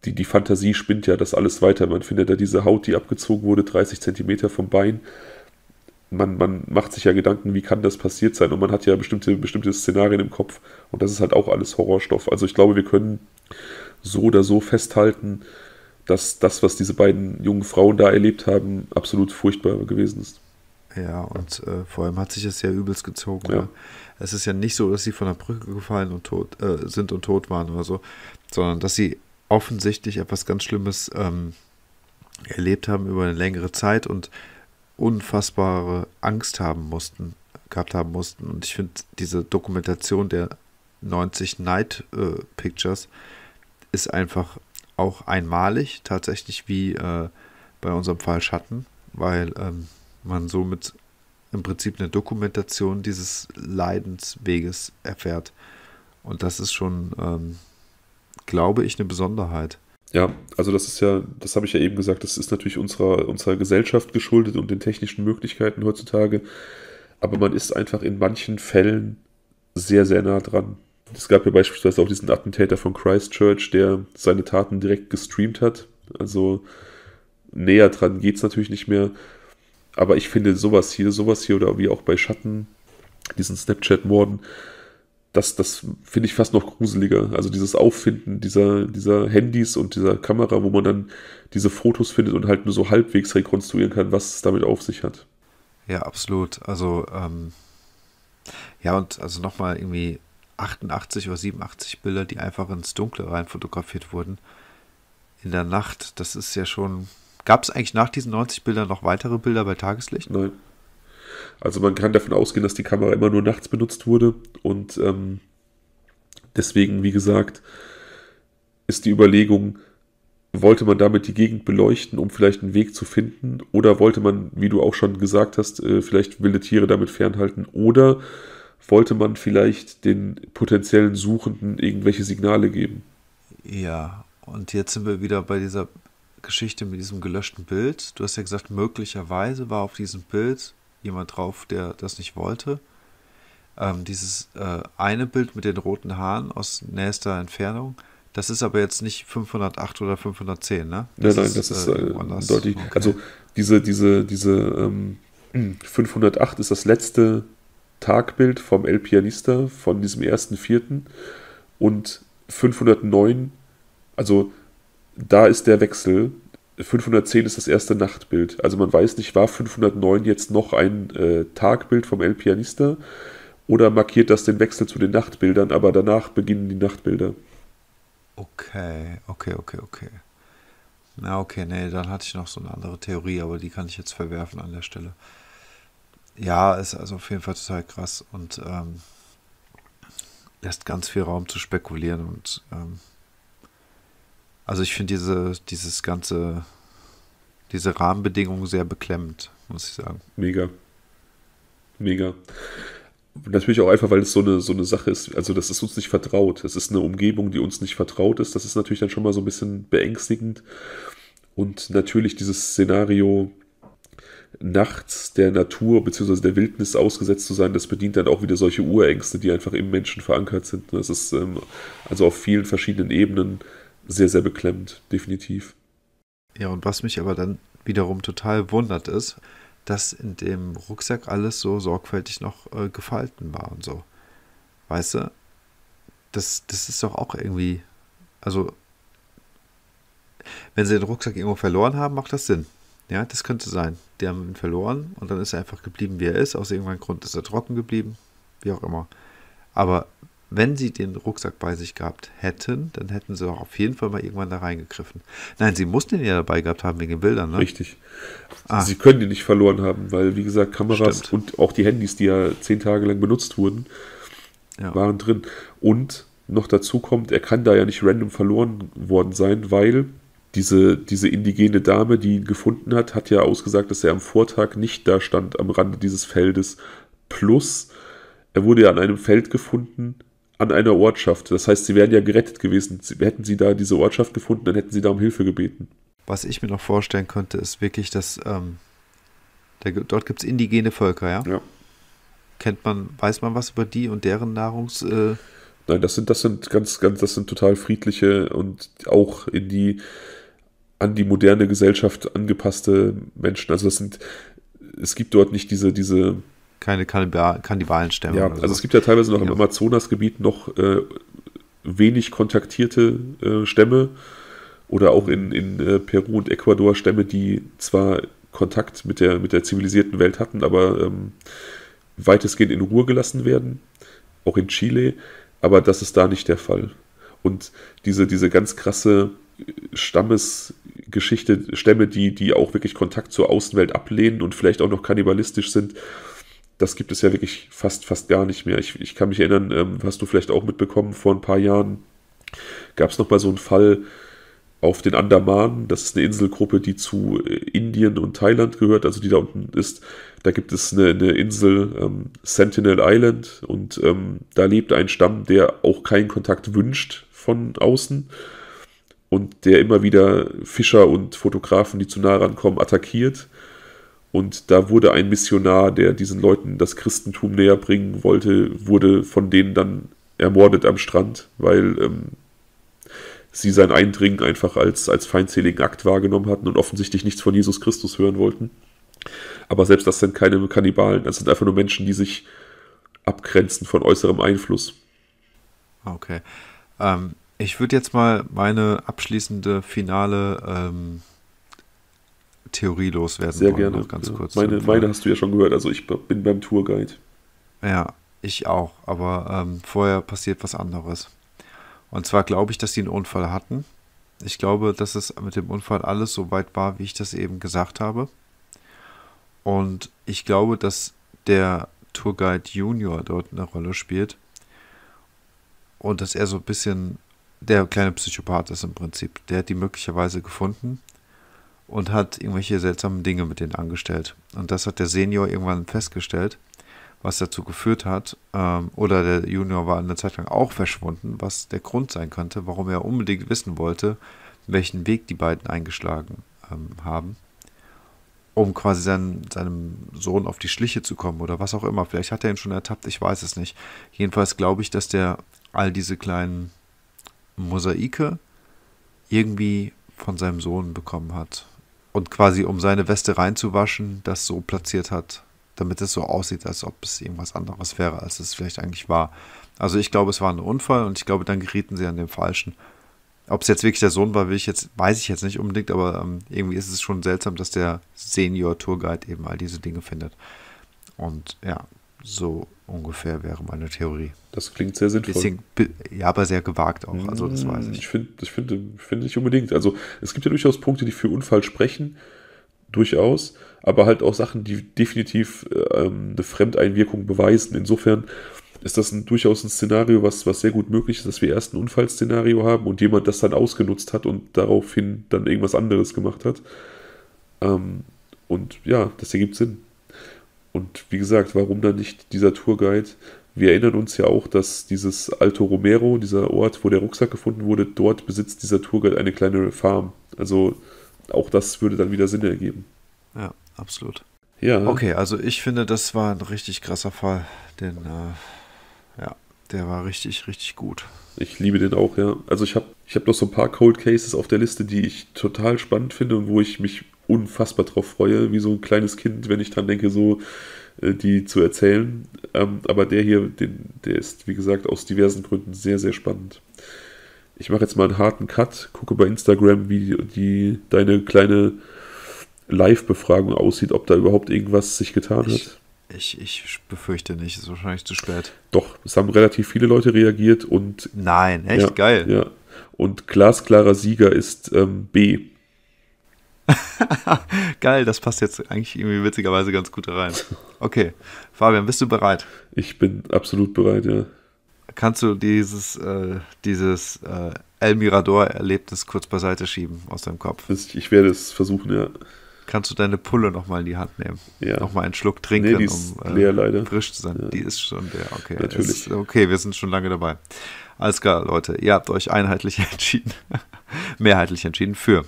die, die Fantasie spinnt ja das alles weiter. Man findet da diese Haut, die abgezogen wurde, 30 Zentimeter vom Bein. Man, man macht sich ja Gedanken, wie kann das passiert sein? Und man hat ja bestimmte, bestimmte Szenarien im Kopf. Und das ist halt auch alles Horrorstoff. Also ich glaube, wir können so oder so festhalten, dass das, was diese beiden jungen Frauen da erlebt haben, absolut furchtbar gewesen ist. Ja, und äh, vor allem hat sich das ja übelst gezogen. Ja. Ne? Es ist ja nicht so, dass sie von der Brücke gefallen und tot äh, sind und tot waren oder so, sondern dass sie offensichtlich etwas ganz Schlimmes ähm, erlebt haben über eine längere Zeit und unfassbare Angst haben mussten, gehabt haben mussten. Und ich finde diese Dokumentation der 90 Night äh, Pictures ist einfach auch einmalig, tatsächlich wie äh, bei unserem Fall Schatten, weil ähm, man somit im Prinzip eine Dokumentation dieses Leidensweges erfährt. Und das ist schon, ähm, glaube ich, eine Besonderheit. Ja, also das ist ja, das habe ich ja eben gesagt, das ist natürlich unserer, unserer Gesellschaft geschuldet und den technischen Möglichkeiten heutzutage. Aber man ist einfach in manchen Fällen sehr, sehr nah dran. Es gab ja beispielsweise auch diesen Attentäter von Christchurch, der seine Taten direkt gestreamt hat. Also näher dran geht es natürlich nicht mehr. Aber ich finde sowas hier, sowas hier oder wie auch bei Schatten, diesen Snapchat-Morden, das, das finde ich fast noch gruseliger. Also dieses Auffinden dieser, dieser Handys und dieser Kamera, wo man dann diese Fotos findet und halt nur so halbwegs rekonstruieren kann, was es damit auf sich hat. Ja, absolut. Also, ähm, ja, und also nochmal irgendwie 88 oder 87 Bilder, die einfach ins Dunkle rein fotografiert wurden. In der Nacht, das ist ja schon. Gab es eigentlich nach diesen 90 Bildern noch weitere Bilder bei Tageslicht? Nein. Also man kann davon ausgehen, dass die Kamera immer nur nachts benutzt wurde und ähm, deswegen, wie gesagt, ist die Überlegung, wollte man damit die Gegend beleuchten, um vielleicht einen Weg zu finden oder wollte man, wie du auch schon gesagt hast, äh, vielleicht wilde Tiere damit fernhalten oder wollte man vielleicht den potenziellen Suchenden irgendwelche Signale geben? Ja, und jetzt sind wir wieder bei dieser Geschichte mit diesem gelöschten Bild. Du hast ja gesagt, möglicherweise war auf diesem Bild jemand drauf, der das nicht wollte. Ähm, dieses äh, eine Bild mit den roten Haaren aus nächster Entfernung, das ist aber jetzt nicht 508 oder 510, ne? Das nein, nein, das ist, äh, ist äh, deutlich. Okay. Also diese, diese, diese ähm, 508 ist das letzte Tagbild vom El Pianista von diesem ersten Vierten und 509, also da ist der Wechsel 510 ist das erste Nachtbild. Also man weiß nicht, war 509 jetzt noch ein äh, Tagbild vom El Pianista oder markiert das den Wechsel zu den Nachtbildern, aber danach beginnen die Nachtbilder. Okay, okay, okay, okay. Na okay, nee, dann hatte ich noch so eine andere Theorie, aber die kann ich jetzt verwerfen an der Stelle. Ja, ist also auf jeden Fall total krass und ähm, lässt ganz viel Raum zu spekulieren und ähm, also ich finde diese, dieses ganze, diese Rahmenbedingungen sehr beklemmend, muss ich sagen. Mega. Mega. Natürlich auch einfach, weil es so eine, so eine Sache ist, also das ist uns nicht vertraut. Es ist eine Umgebung, die uns nicht vertraut ist. Das ist natürlich dann schon mal so ein bisschen beängstigend. Und natürlich dieses Szenario, nachts der Natur bzw. der Wildnis ausgesetzt zu sein, das bedient dann auch wieder solche Urängste, die einfach im Menschen verankert sind. Das ist ähm, also auf vielen verschiedenen Ebenen sehr, sehr beklemmend, definitiv. Ja, und was mich aber dann wiederum total wundert ist, dass in dem Rucksack alles so sorgfältig noch äh, gefalten war und so. Weißt du? Das, das ist doch auch irgendwie, also, wenn sie den Rucksack irgendwo verloren haben, macht das Sinn. Ja, das könnte sein. Die haben ihn verloren und dann ist er einfach geblieben, wie er ist. Aus irgendeinem Grund ist er trocken geblieben, wie auch immer. Aber wenn sie den Rucksack bei sich gehabt hätten, dann hätten sie auch auf jeden Fall mal irgendwann da reingegriffen. Nein, sie mussten ihn ja dabei gehabt haben wegen den Bildern, ne? Richtig. Ah. Sie können die nicht verloren haben, weil, wie gesagt, Kameras Stimmt. und auch die Handys, die ja zehn Tage lang benutzt wurden, ja. waren drin. Und noch dazu kommt, er kann da ja nicht random verloren worden sein, weil diese, diese indigene Dame, die ihn gefunden hat, hat ja ausgesagt, dass er am Vortag nicht da stand am Rande dieses Feldes. Plus, er wurde ja an einem Feld gefunden, an einer Ortschaft. Das heißt, sie wären ja gerettet gewesen. Hätten sie da diese Ortschaft gefunden, dann hätten sie da um Hilfe gebeten. Was ich mir noch vorstellen könnte, ist wirklich, dass ähm, da, dort gibt es indigene Völker, ja? Ja. Kennt man, weiß man was über die und deren Nahrungs... Äh Nein, das sind, das sind ganz, ganz, das sind total friedliche und auch in die, an die moderne Gesellschaft angepasste Menschen. Also das sind, es gibt dort nicht diese, diese keine Kannibalenstämme. Ja, also so. es gibt ja teilweise noch ja. im Amazonasgebiet noch äh, wenig kontaktierte äh, Stämme oder auch in, in äh, Peru und Ecuador Stämme, die zwar Kontakt mit der, mit der zivilisierten Welt hatten, aber ähm, weitestgehend in Ruhe gelassen werden, auch in Chile, aber das ist da nicht der Fall. Und diese, diese ganz krasse Stammesgeschichte, Stämme, die, die auch wirklich Kontakt zur Außenwelt ablehnen und vielleicht auch noch kannibalistisch sind, das gibt es ja wirklich fast, fast gar nicht mehr. Ich, ich kann mich erinnern, ähm, hast du vielleicht auch mitbekommen, vor ein paar Jahren gab es nochmal so einen Fall auf den Andaman. Das ist eine Inselgruppe, die zu äh, Indien und Thailand gehört, also die da unten ist. Da gibt es eine, eine Insel, ähm, Sentinel Island, und ähm, da lebt ein Stamm, der auch keinen Kontakt wünscht von außen und der immer wieder Fischer und Fotografen, die zu nah rankommen, attackiert und da wurde ein Missionar, der diesen Leuten das Christentum näher bringen wollte, wurde von denen dann ermordet am Strand, weil ähm, sie sein Eindringen einfach als, als feindseligen Akt wahrgenommen hatten und offensichtlich nichts von Jesus Christus hören wollten. Aber selbst das sind keine Kannibalen, das sind einfach nur Menschen, die sich abgrenzen von äußerem Einfluss. Okay. Ähm, ich würde jetzt mal meine abschließende finale ähm, Theorie loswerden. Sehr wollen, gerne. Ganz ja. kurz. Meine, meine hast du ja schon gehört. Also ich bin beim Tourguide. Ja, ich auch. Aber ähm, vorher passiert was anderes. Und zwar glaube ich, dass die einen Unfall hatten. Ich glaube, dass es mit dem Unfall alles so weit war, wie ich das eben gesagt habe. Und ich glaube, dass der Tourguide Junior dort eine Rolle spielt. Und dass er so ein bisschen der kleine Psychopath ist im Prinzip. Der hat die möglicherweise gefunden und hat irgendwelche seltsamen Dinge mit denen angestellt. Und das hat der Senior irgendwann festgestellt, was dazu geführt hat. Ähm, oder der Junior war eine Zeit lang auch verschwunden, was der Grund sein könnte, warum er unbedingt wissen wollte, welchen Weg die beiden eingeschlagen ähm, haben, um quasi seinen, seinem Sohn auf die Schliche zu kommen oder was auch immer. Vielleicht hat er ihn schon ertappt, ich weiß es nicht. Jedenfalls glaube ich, dass der all diese kleinen Mosaike irgendwie von seinem Sohn bekommen hat. Und quasi, um seine Weste reinzuwaschen, das so platziert hat, damit es so aussieht, als ob es irgendwas anderes wäre, als es vielleicht eigentlich war. Also ich glaube, es war ein Unfall und ich glaube, dann gerieten sie an den Falschen. Ob es jetzt wirklich der Sohn war, will ich jetzt, weiß ich jetzt nicht unbedingt, aber ähm, irgendwie ist es schon seltsam, dass der Senior Tourguide eben all diese Dinge findet. Und ja, so ungefähr wäre meine Theorie. Das klingt sehr sinnvoll. Bisschen, ja, aber sehr gewagt auch, also das weiß ich. Ich finde ich finde, finde nicht unbedingt. Also es gibt ja durchaus Punkte, die für Unfall sprechen, durchaus, aber halt auch Sachen, die definitiv ähm, eine Fremdeinwirkung beweisen. Insofern ist das ein, durchaus ein Szenario, was, was sehr gut möglich ist, dass wir erst ein Unfallszenario haben und jemand das dann ausgenutzt hat und daraufhin dann irgendwas anderes gemacht hat. Ähm, und ja, das ergibt Sinn. Und wie gesagt, warum dann nicht dieser Tourguide? Wir erinnern uns ja auch, dass dieses Alto Romero, dieser Ort, wo der Rucksack gefunden wurde, dort besitzt dieser Tourguide eine kleine Farm. Also auch das würde dann wieder Sinn ergeben. Ja, absolut. Ja. Okay, also ich finde, das war ein richtig krasser Fall. Denn, äh, ja, der war richtig, richtig gut. Ich liebe den auch, ja. Also ich habe ich hab noch so ein paar Cold Cases auf der Liste, die ich total spannend finde und wo ich mich unfassbar drauf freue, wie so ein kleines Kind, wenn ich dran denke, so äh, die zu erzählen. Ähm, aber der hier, den, der ist, wie gesagt, aus diversen Gründen sehr, sehr spannend. Ich mache jetzt mal einen harten Cut, gucke bei Instagram, wie die, deine kleine Live-Befragung aussieht, ob da überhaupt irgendwas sich getan ich, hat. Ich, ich befürchte nicht, ist wahrscheinlich zu spät. Doch, es haben relativ viele Leute reagiert und. Nein, echt ja, geil. Ja. Und glasklarer Sieger ist ähm, B. Geil, das passt jetzt eigentlich irgendwie witzigerweise ganz gut rein. Okay, Fabian, bist du bereit? Ich bin absolut bereit, ja. Kannst du dieses, äh, dieses äh, El Mirador-Erlebnis kurz beiseite schieben aus deinem Kopf? Ich werde es versuchen, ja. Kannst du deine Pulle nochmal in die Hand nehmen? Ja. Nochmal einen Schluck trinken, nee, um äh, frisch zu sein. Ja. Die ist schon leer, okay. Natürlich. Ist, okay, wir sind schon lange dabei. Alles klar, Leute. Ihr habt euch einheitlich entschieden, mehrheitlich entschieden für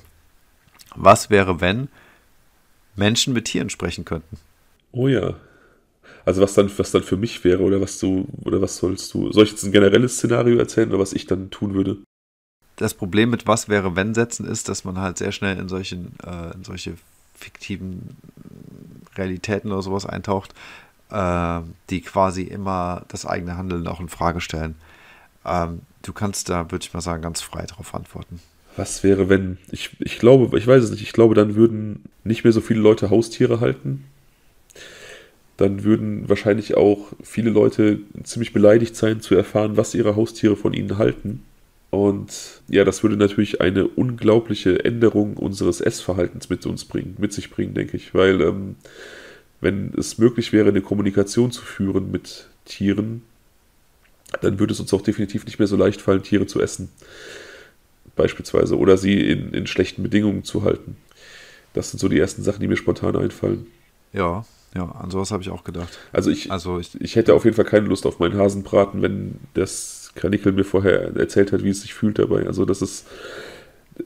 was wäre, wenn Menschen mit Tieren sprechen könnten? Oh ja. Also was dann, was dann für mich wäre oder was du, oder was sollst du? Soll ich jetzt ein generelles Szenario erzählen oder was ich dann tun würde? Das Problem mit was wäre, wenn Sätzen ist, dass man halt sehr schnell in solchen, äh, in solche fiktiven Realitäten oder sowas eintaucht, äh, die quasi immer das eigene Handeln auch in Frage stellen. Ähm, du kannst da, würde ich mal sagen, ganz frei darauf antworten. Was wäre, wenn, ich, ich glaube, ich weiß es nicht, ich glaube, dann würden nicht mehr so viele Leute Haustiere halten. Dann würden wahrscheinlich auch viele Leute ziemlich beleidigt sein, zu erfahren, was ihre Haustiere von ihnen halten. Und ja, das würde natürlich eine unglaubliche Änderung unseres Essverhaltens mit uns bringen, mit sich bringen, denke ich. Weil, ähm, wenn es möglich wäre, eine Kommunikation zu führen mit Tieren, dann würde es uns auch definitiv nicht mehr so leicht fallen, Tiere zu essen beispielsweise, oder sie in, in schlechten Bedingungen zu halten. Das sind so die ersten Sachen, die mir spontan einfallen. Ja, ja, an sowas habe ich auch gedacht. Also ich, also ich, ich hätte auf jeden Fall keine Lust auf meinen Hasenbraten, wenn das Kanickel mir vorher erzählt hat, wie es sich fühlt dabei. Also das ist,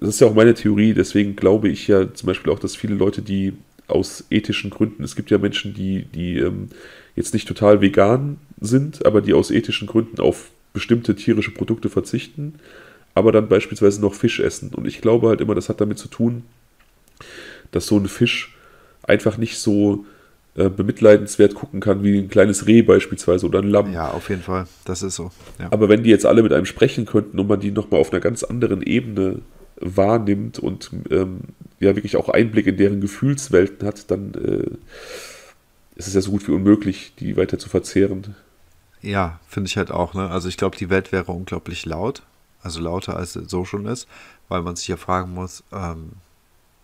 das ist ja auch meine Theorie, deswegen glaube ich ja zum Beispiel auch, dass viele Leute, die aus ethischen Gründen, es gibt ja Menschen, die, die ähm, jetzt nicht total vegan sind, aber die aus ethischen Gründen auf bestimmte tierische Produkte verzichten aber dann beispielsweise noch Fisch essen. Und ich glaube halt immer, das hat damit zu tun, dass so ein Fisch einfach nicht so äh, bemitleidenswert gucken kann, wie ein kleines Reh beispielsweise oder ein Lamm. Ja, auf jeden Fall. Das ist so. Ja. Aber wenn die jetzt alle mit einem sprechen könnten und man die nochmal auf einer ganz anderen Ebene wahrnimmt und ähm, ja wirklich auch Einblick in deren Gefühlswelten hat, dann äh, ist es ja so gut wie unmöglich, die weiter zu verzehren. Ja, finde ich halt auch. Ne? Also ich glaube, die Welt wäre unglaublich laut, also lauter als es so schon ist, weil man sich ja fragen muss, ähm,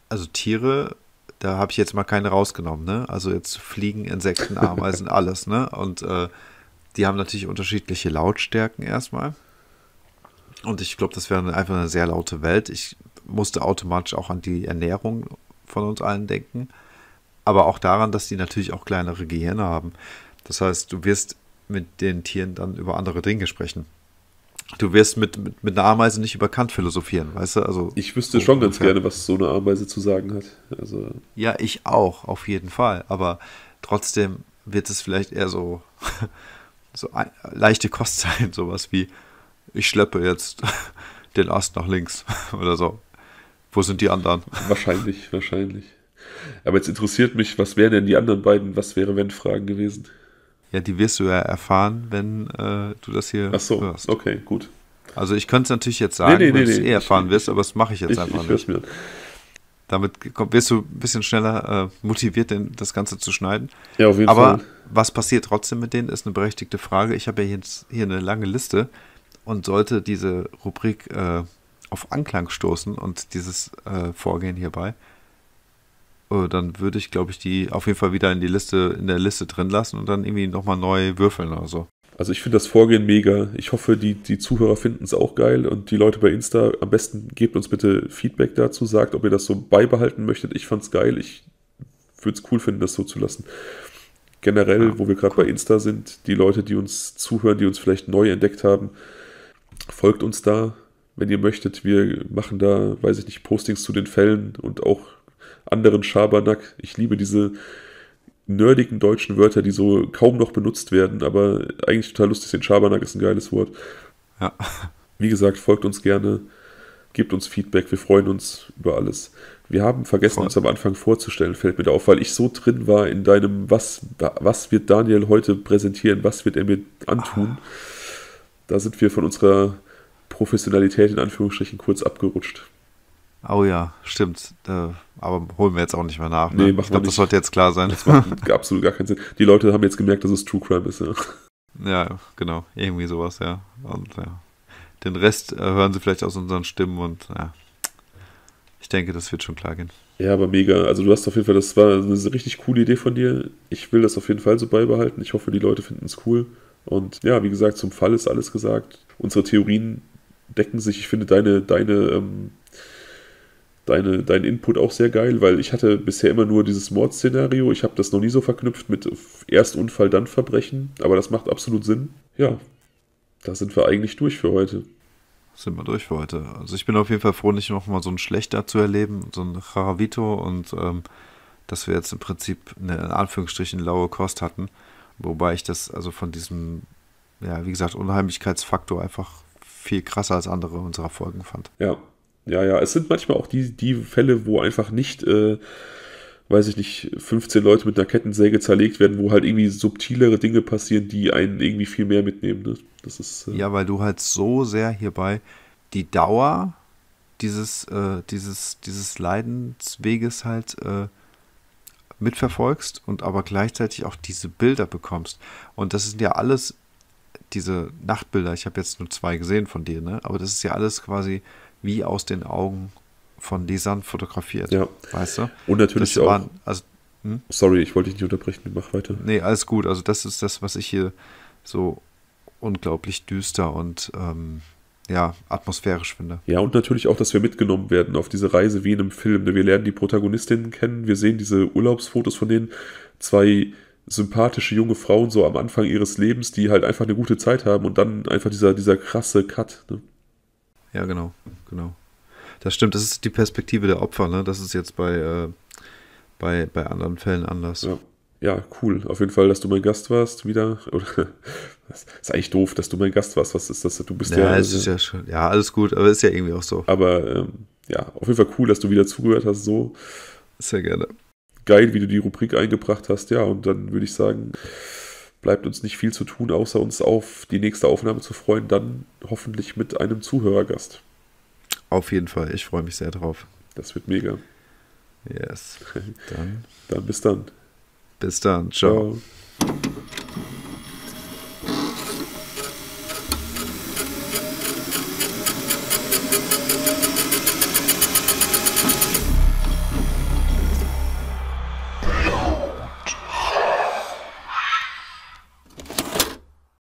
also Tiere, da habe ich jetzt mal keine rausgenommen, ne? Also jetzt Fliegen, Insekten, Ameisen, alles, ne? Und äh, die haben natürlich unterschiedliche Lautstärken erstmal. Und ich glaube, das wäre einfach eine sehr laute Welt. Ich musste automatisch auch an die Ernährung von uns allen denken. Aber auch daran, dass die natürlich auch kleinere Gehirne haben. Das heißt, du wirst mit den Tieren dann über andere Dinge sprechen. Du wirst mit, mit, mit einer Ameise nicht über Kant philosophieren, weißt du? Also, ich wüsste schon ganz gerne, was so eine Ameise zu sagen hat. Also ja, ich auch, auf jeden Fall. Aber trotzdem wird es vielleicht eher so, so ein, leichte Kost sein, sowas wie, ich schleppe jetzt den Ast nach links oder so. Wo sind die anderen? Wahrscheinlich, wahrscheinlich. Aber jetzt interessiert mich, was wären denn die anderen beiden Was wäre wenn Fragen gewesen? Ja, die wirst du ja erfahren, wenn äh, du das hier Ach so, hörst. okay, gut. Also ich könnte es natürlich jetzt sagen, nee, nee, wenn nee, du es eh erfahren wirst, aber das mache ich jetzt ich, einfach ich nicht. Mir. Damit wirst du ein bisschen schneller äh, motiviert, denn das Ganze zu schneiden. Ja, auf jeden aber Fall. was passiert trotzdem mit denen, ist eine berechtigte Frage. Ich habe ja jetzt hier eine lange Liste und sollte diese Rubrik äh, auf Anklang stoßen und dieses äh, Vorgehen hierbei, dann würde ich, glaube ich, die auf jeden Fall wieder in die Liste, in der Liste drin lassen und dann irgendwie nochmal neu würfeln oder so. Also ich finde das Vorgehen mega. Ich hoffe, die, die Zuhörer finden es auch geil und die Leute bei Insta, am besten gebt uns bitte Feedback dazu, sagt, ob ihr das so beibehalten möchtet. Ich fand es geil. Ich würde es cool finden, das so zu lassen. Generell, ja, wo wir gerade cool. bei Insta sind, die Leute, die uns zuhören, die uns vielleicht neu entdeckt haben, folgt uns da, wenn ihr möchtet. Wir machen da, weiß ich nicht, Postings zu den Fällen und auch anderen Schabernack. Ich liebe diese nerdigen deutschen Wörter, die so kaum noch benutzt werden, aber eigentlich total lustig sind. Schabernack ist ein geiles Wort. Ja. Wie gesagt, folgt uns gerne, gebt uns Feedback, wir freuen uns über alles. Wir haben vergessen, Voll. uns am Anfang vorzustellen, fällt mir da auf, weil ich so drin war in deinem, was, was wird Daniel heute präsentieren, was wird er mir antun. Ah. Da sind wir von unserer Professionalität in Anführungsstrichen kurz abgerutscht. Oh ja, stimmt. Äh, aber holen wir jetzt auch nicht mehr nach. Ne? Nee, ich glaube, das sollte jetzt klar sein. Das macht absolut gar keinen Sinn. Die Leute haben jetzt gemerkt, dass es True Crime ist. Ja, ja genau. Irgendwie sowas, ja. Und ja. Den Rest äh, hören sie vielleicht aus unseren Stimmen und ja. Ich denke, das wird schon klar gehen. Ja, aber mega. Also du hast auf jeden Fall, das war eine richtig coole Idee von dir. Ich will das auf jeden Fall so beibehalten. Ich hoffe, die Leute finden es cool. Und ja, wie gesagt, zum Fall ist alles gesagt. Unsere Theorien decken sich. Ich finde deine, deine, ähm, deine, dein Input auch sehr geil, weil ich hatte bisher immer nur dieses Mordszenario. Ich habe das noch nie so verknüpft mit erst Unfall, dann Verbrechen. Aber das macht absolut Sinn. Ja, da sind wir eigentlich durch für heute. Sind wir durch für heute. Also ich bin auf jeden Fall froh, nicht nochmal so ein Schlechter zu erleben, so ein Charavito und ähm, dass wir jetzt im Prinzip eine in Anführungsstrichen laue Kost hatten. Wobei ich das also von diesem, ja, wie gesagt, Unheimlichkeitsfaktor einfach viel krasser als andere unserer Folgen fand. Ja, ja, ja. Es sind manchmal auch die, die Fälle, wo einfach nicht, äh, weiß ich nicht, 15 Leute mit einer Kettensäge zerlegt werden, wo halt irgendwie subtilere Dinge passieren, die einen irgendwie viel mehr mitnehmen. Ne? Das ist, äh ja, weil du halt so sehr hierbei die Dauer dieses, äh, dieses, dieses Leidensweges halt äh, mitverfolgst und aber gleichzeitig auch diese Bilder bekommst. Und das sind ja alles diese Nachtbilder. Ich habe jetzt nur zwei gesehen von dir, ne? Aber das ist ja alles quasi wie aus den Augen von Lesern fotografiert. Ja. Weißt du? Und natürlich das auch. Waren, also, hm? Sorry, ich wollte dich nicht unterbrechen. Mach weiter. Nee, alles gut. Also, das ist das, was ich hier so unglaublich düster und ähm, ja, atmosphärisch finde. Ja, und natürlich auch, dass wir mitgenommen werden auf diese Reise wie in einem Film. Wir lernen die Protagonistinnen kennen, wir sehen diese Urlaubsfotos von den zwei sympathische junge Frauen so am Anfang ihres Lebens, die halt einfach eine gute Zeit haben und dann einfach dieser, dieser krasse Cut. Ne? Ja, genau, genau. Das stimmt, das ist die Perspektive der Opfer, ne? Das ist jetzt bei, äh, bei, bei anderen Fällen anders. Ja ja, cool. Auf jeden Fall, dass du mein Gast warst wieder. das ist eigentlich doof, dass du mein Gast warst. Was ist das? Du bist ja. Ja, es ist ja schon. Ja, alles gut, aber ist ja irgendwie auch so. Aber ähm, ja, auf jeden Fall cool, dass du wieder zugehört hast. So. Sehr gerne. geil, wie du die Rubrik eingebracht hast. Ja, und dann würde ich sagen, bleibt uns nicht viel zu tun, außer uns auf die nächste Aufnahme zu freuen, dann hoffentlich mit einem Zuhörergast. Auf jeden Fall, ich freue mich sehr drauf. Das wird mega. Yes. Dann, dann bis dann. Bis dann. Ciao. Ciao.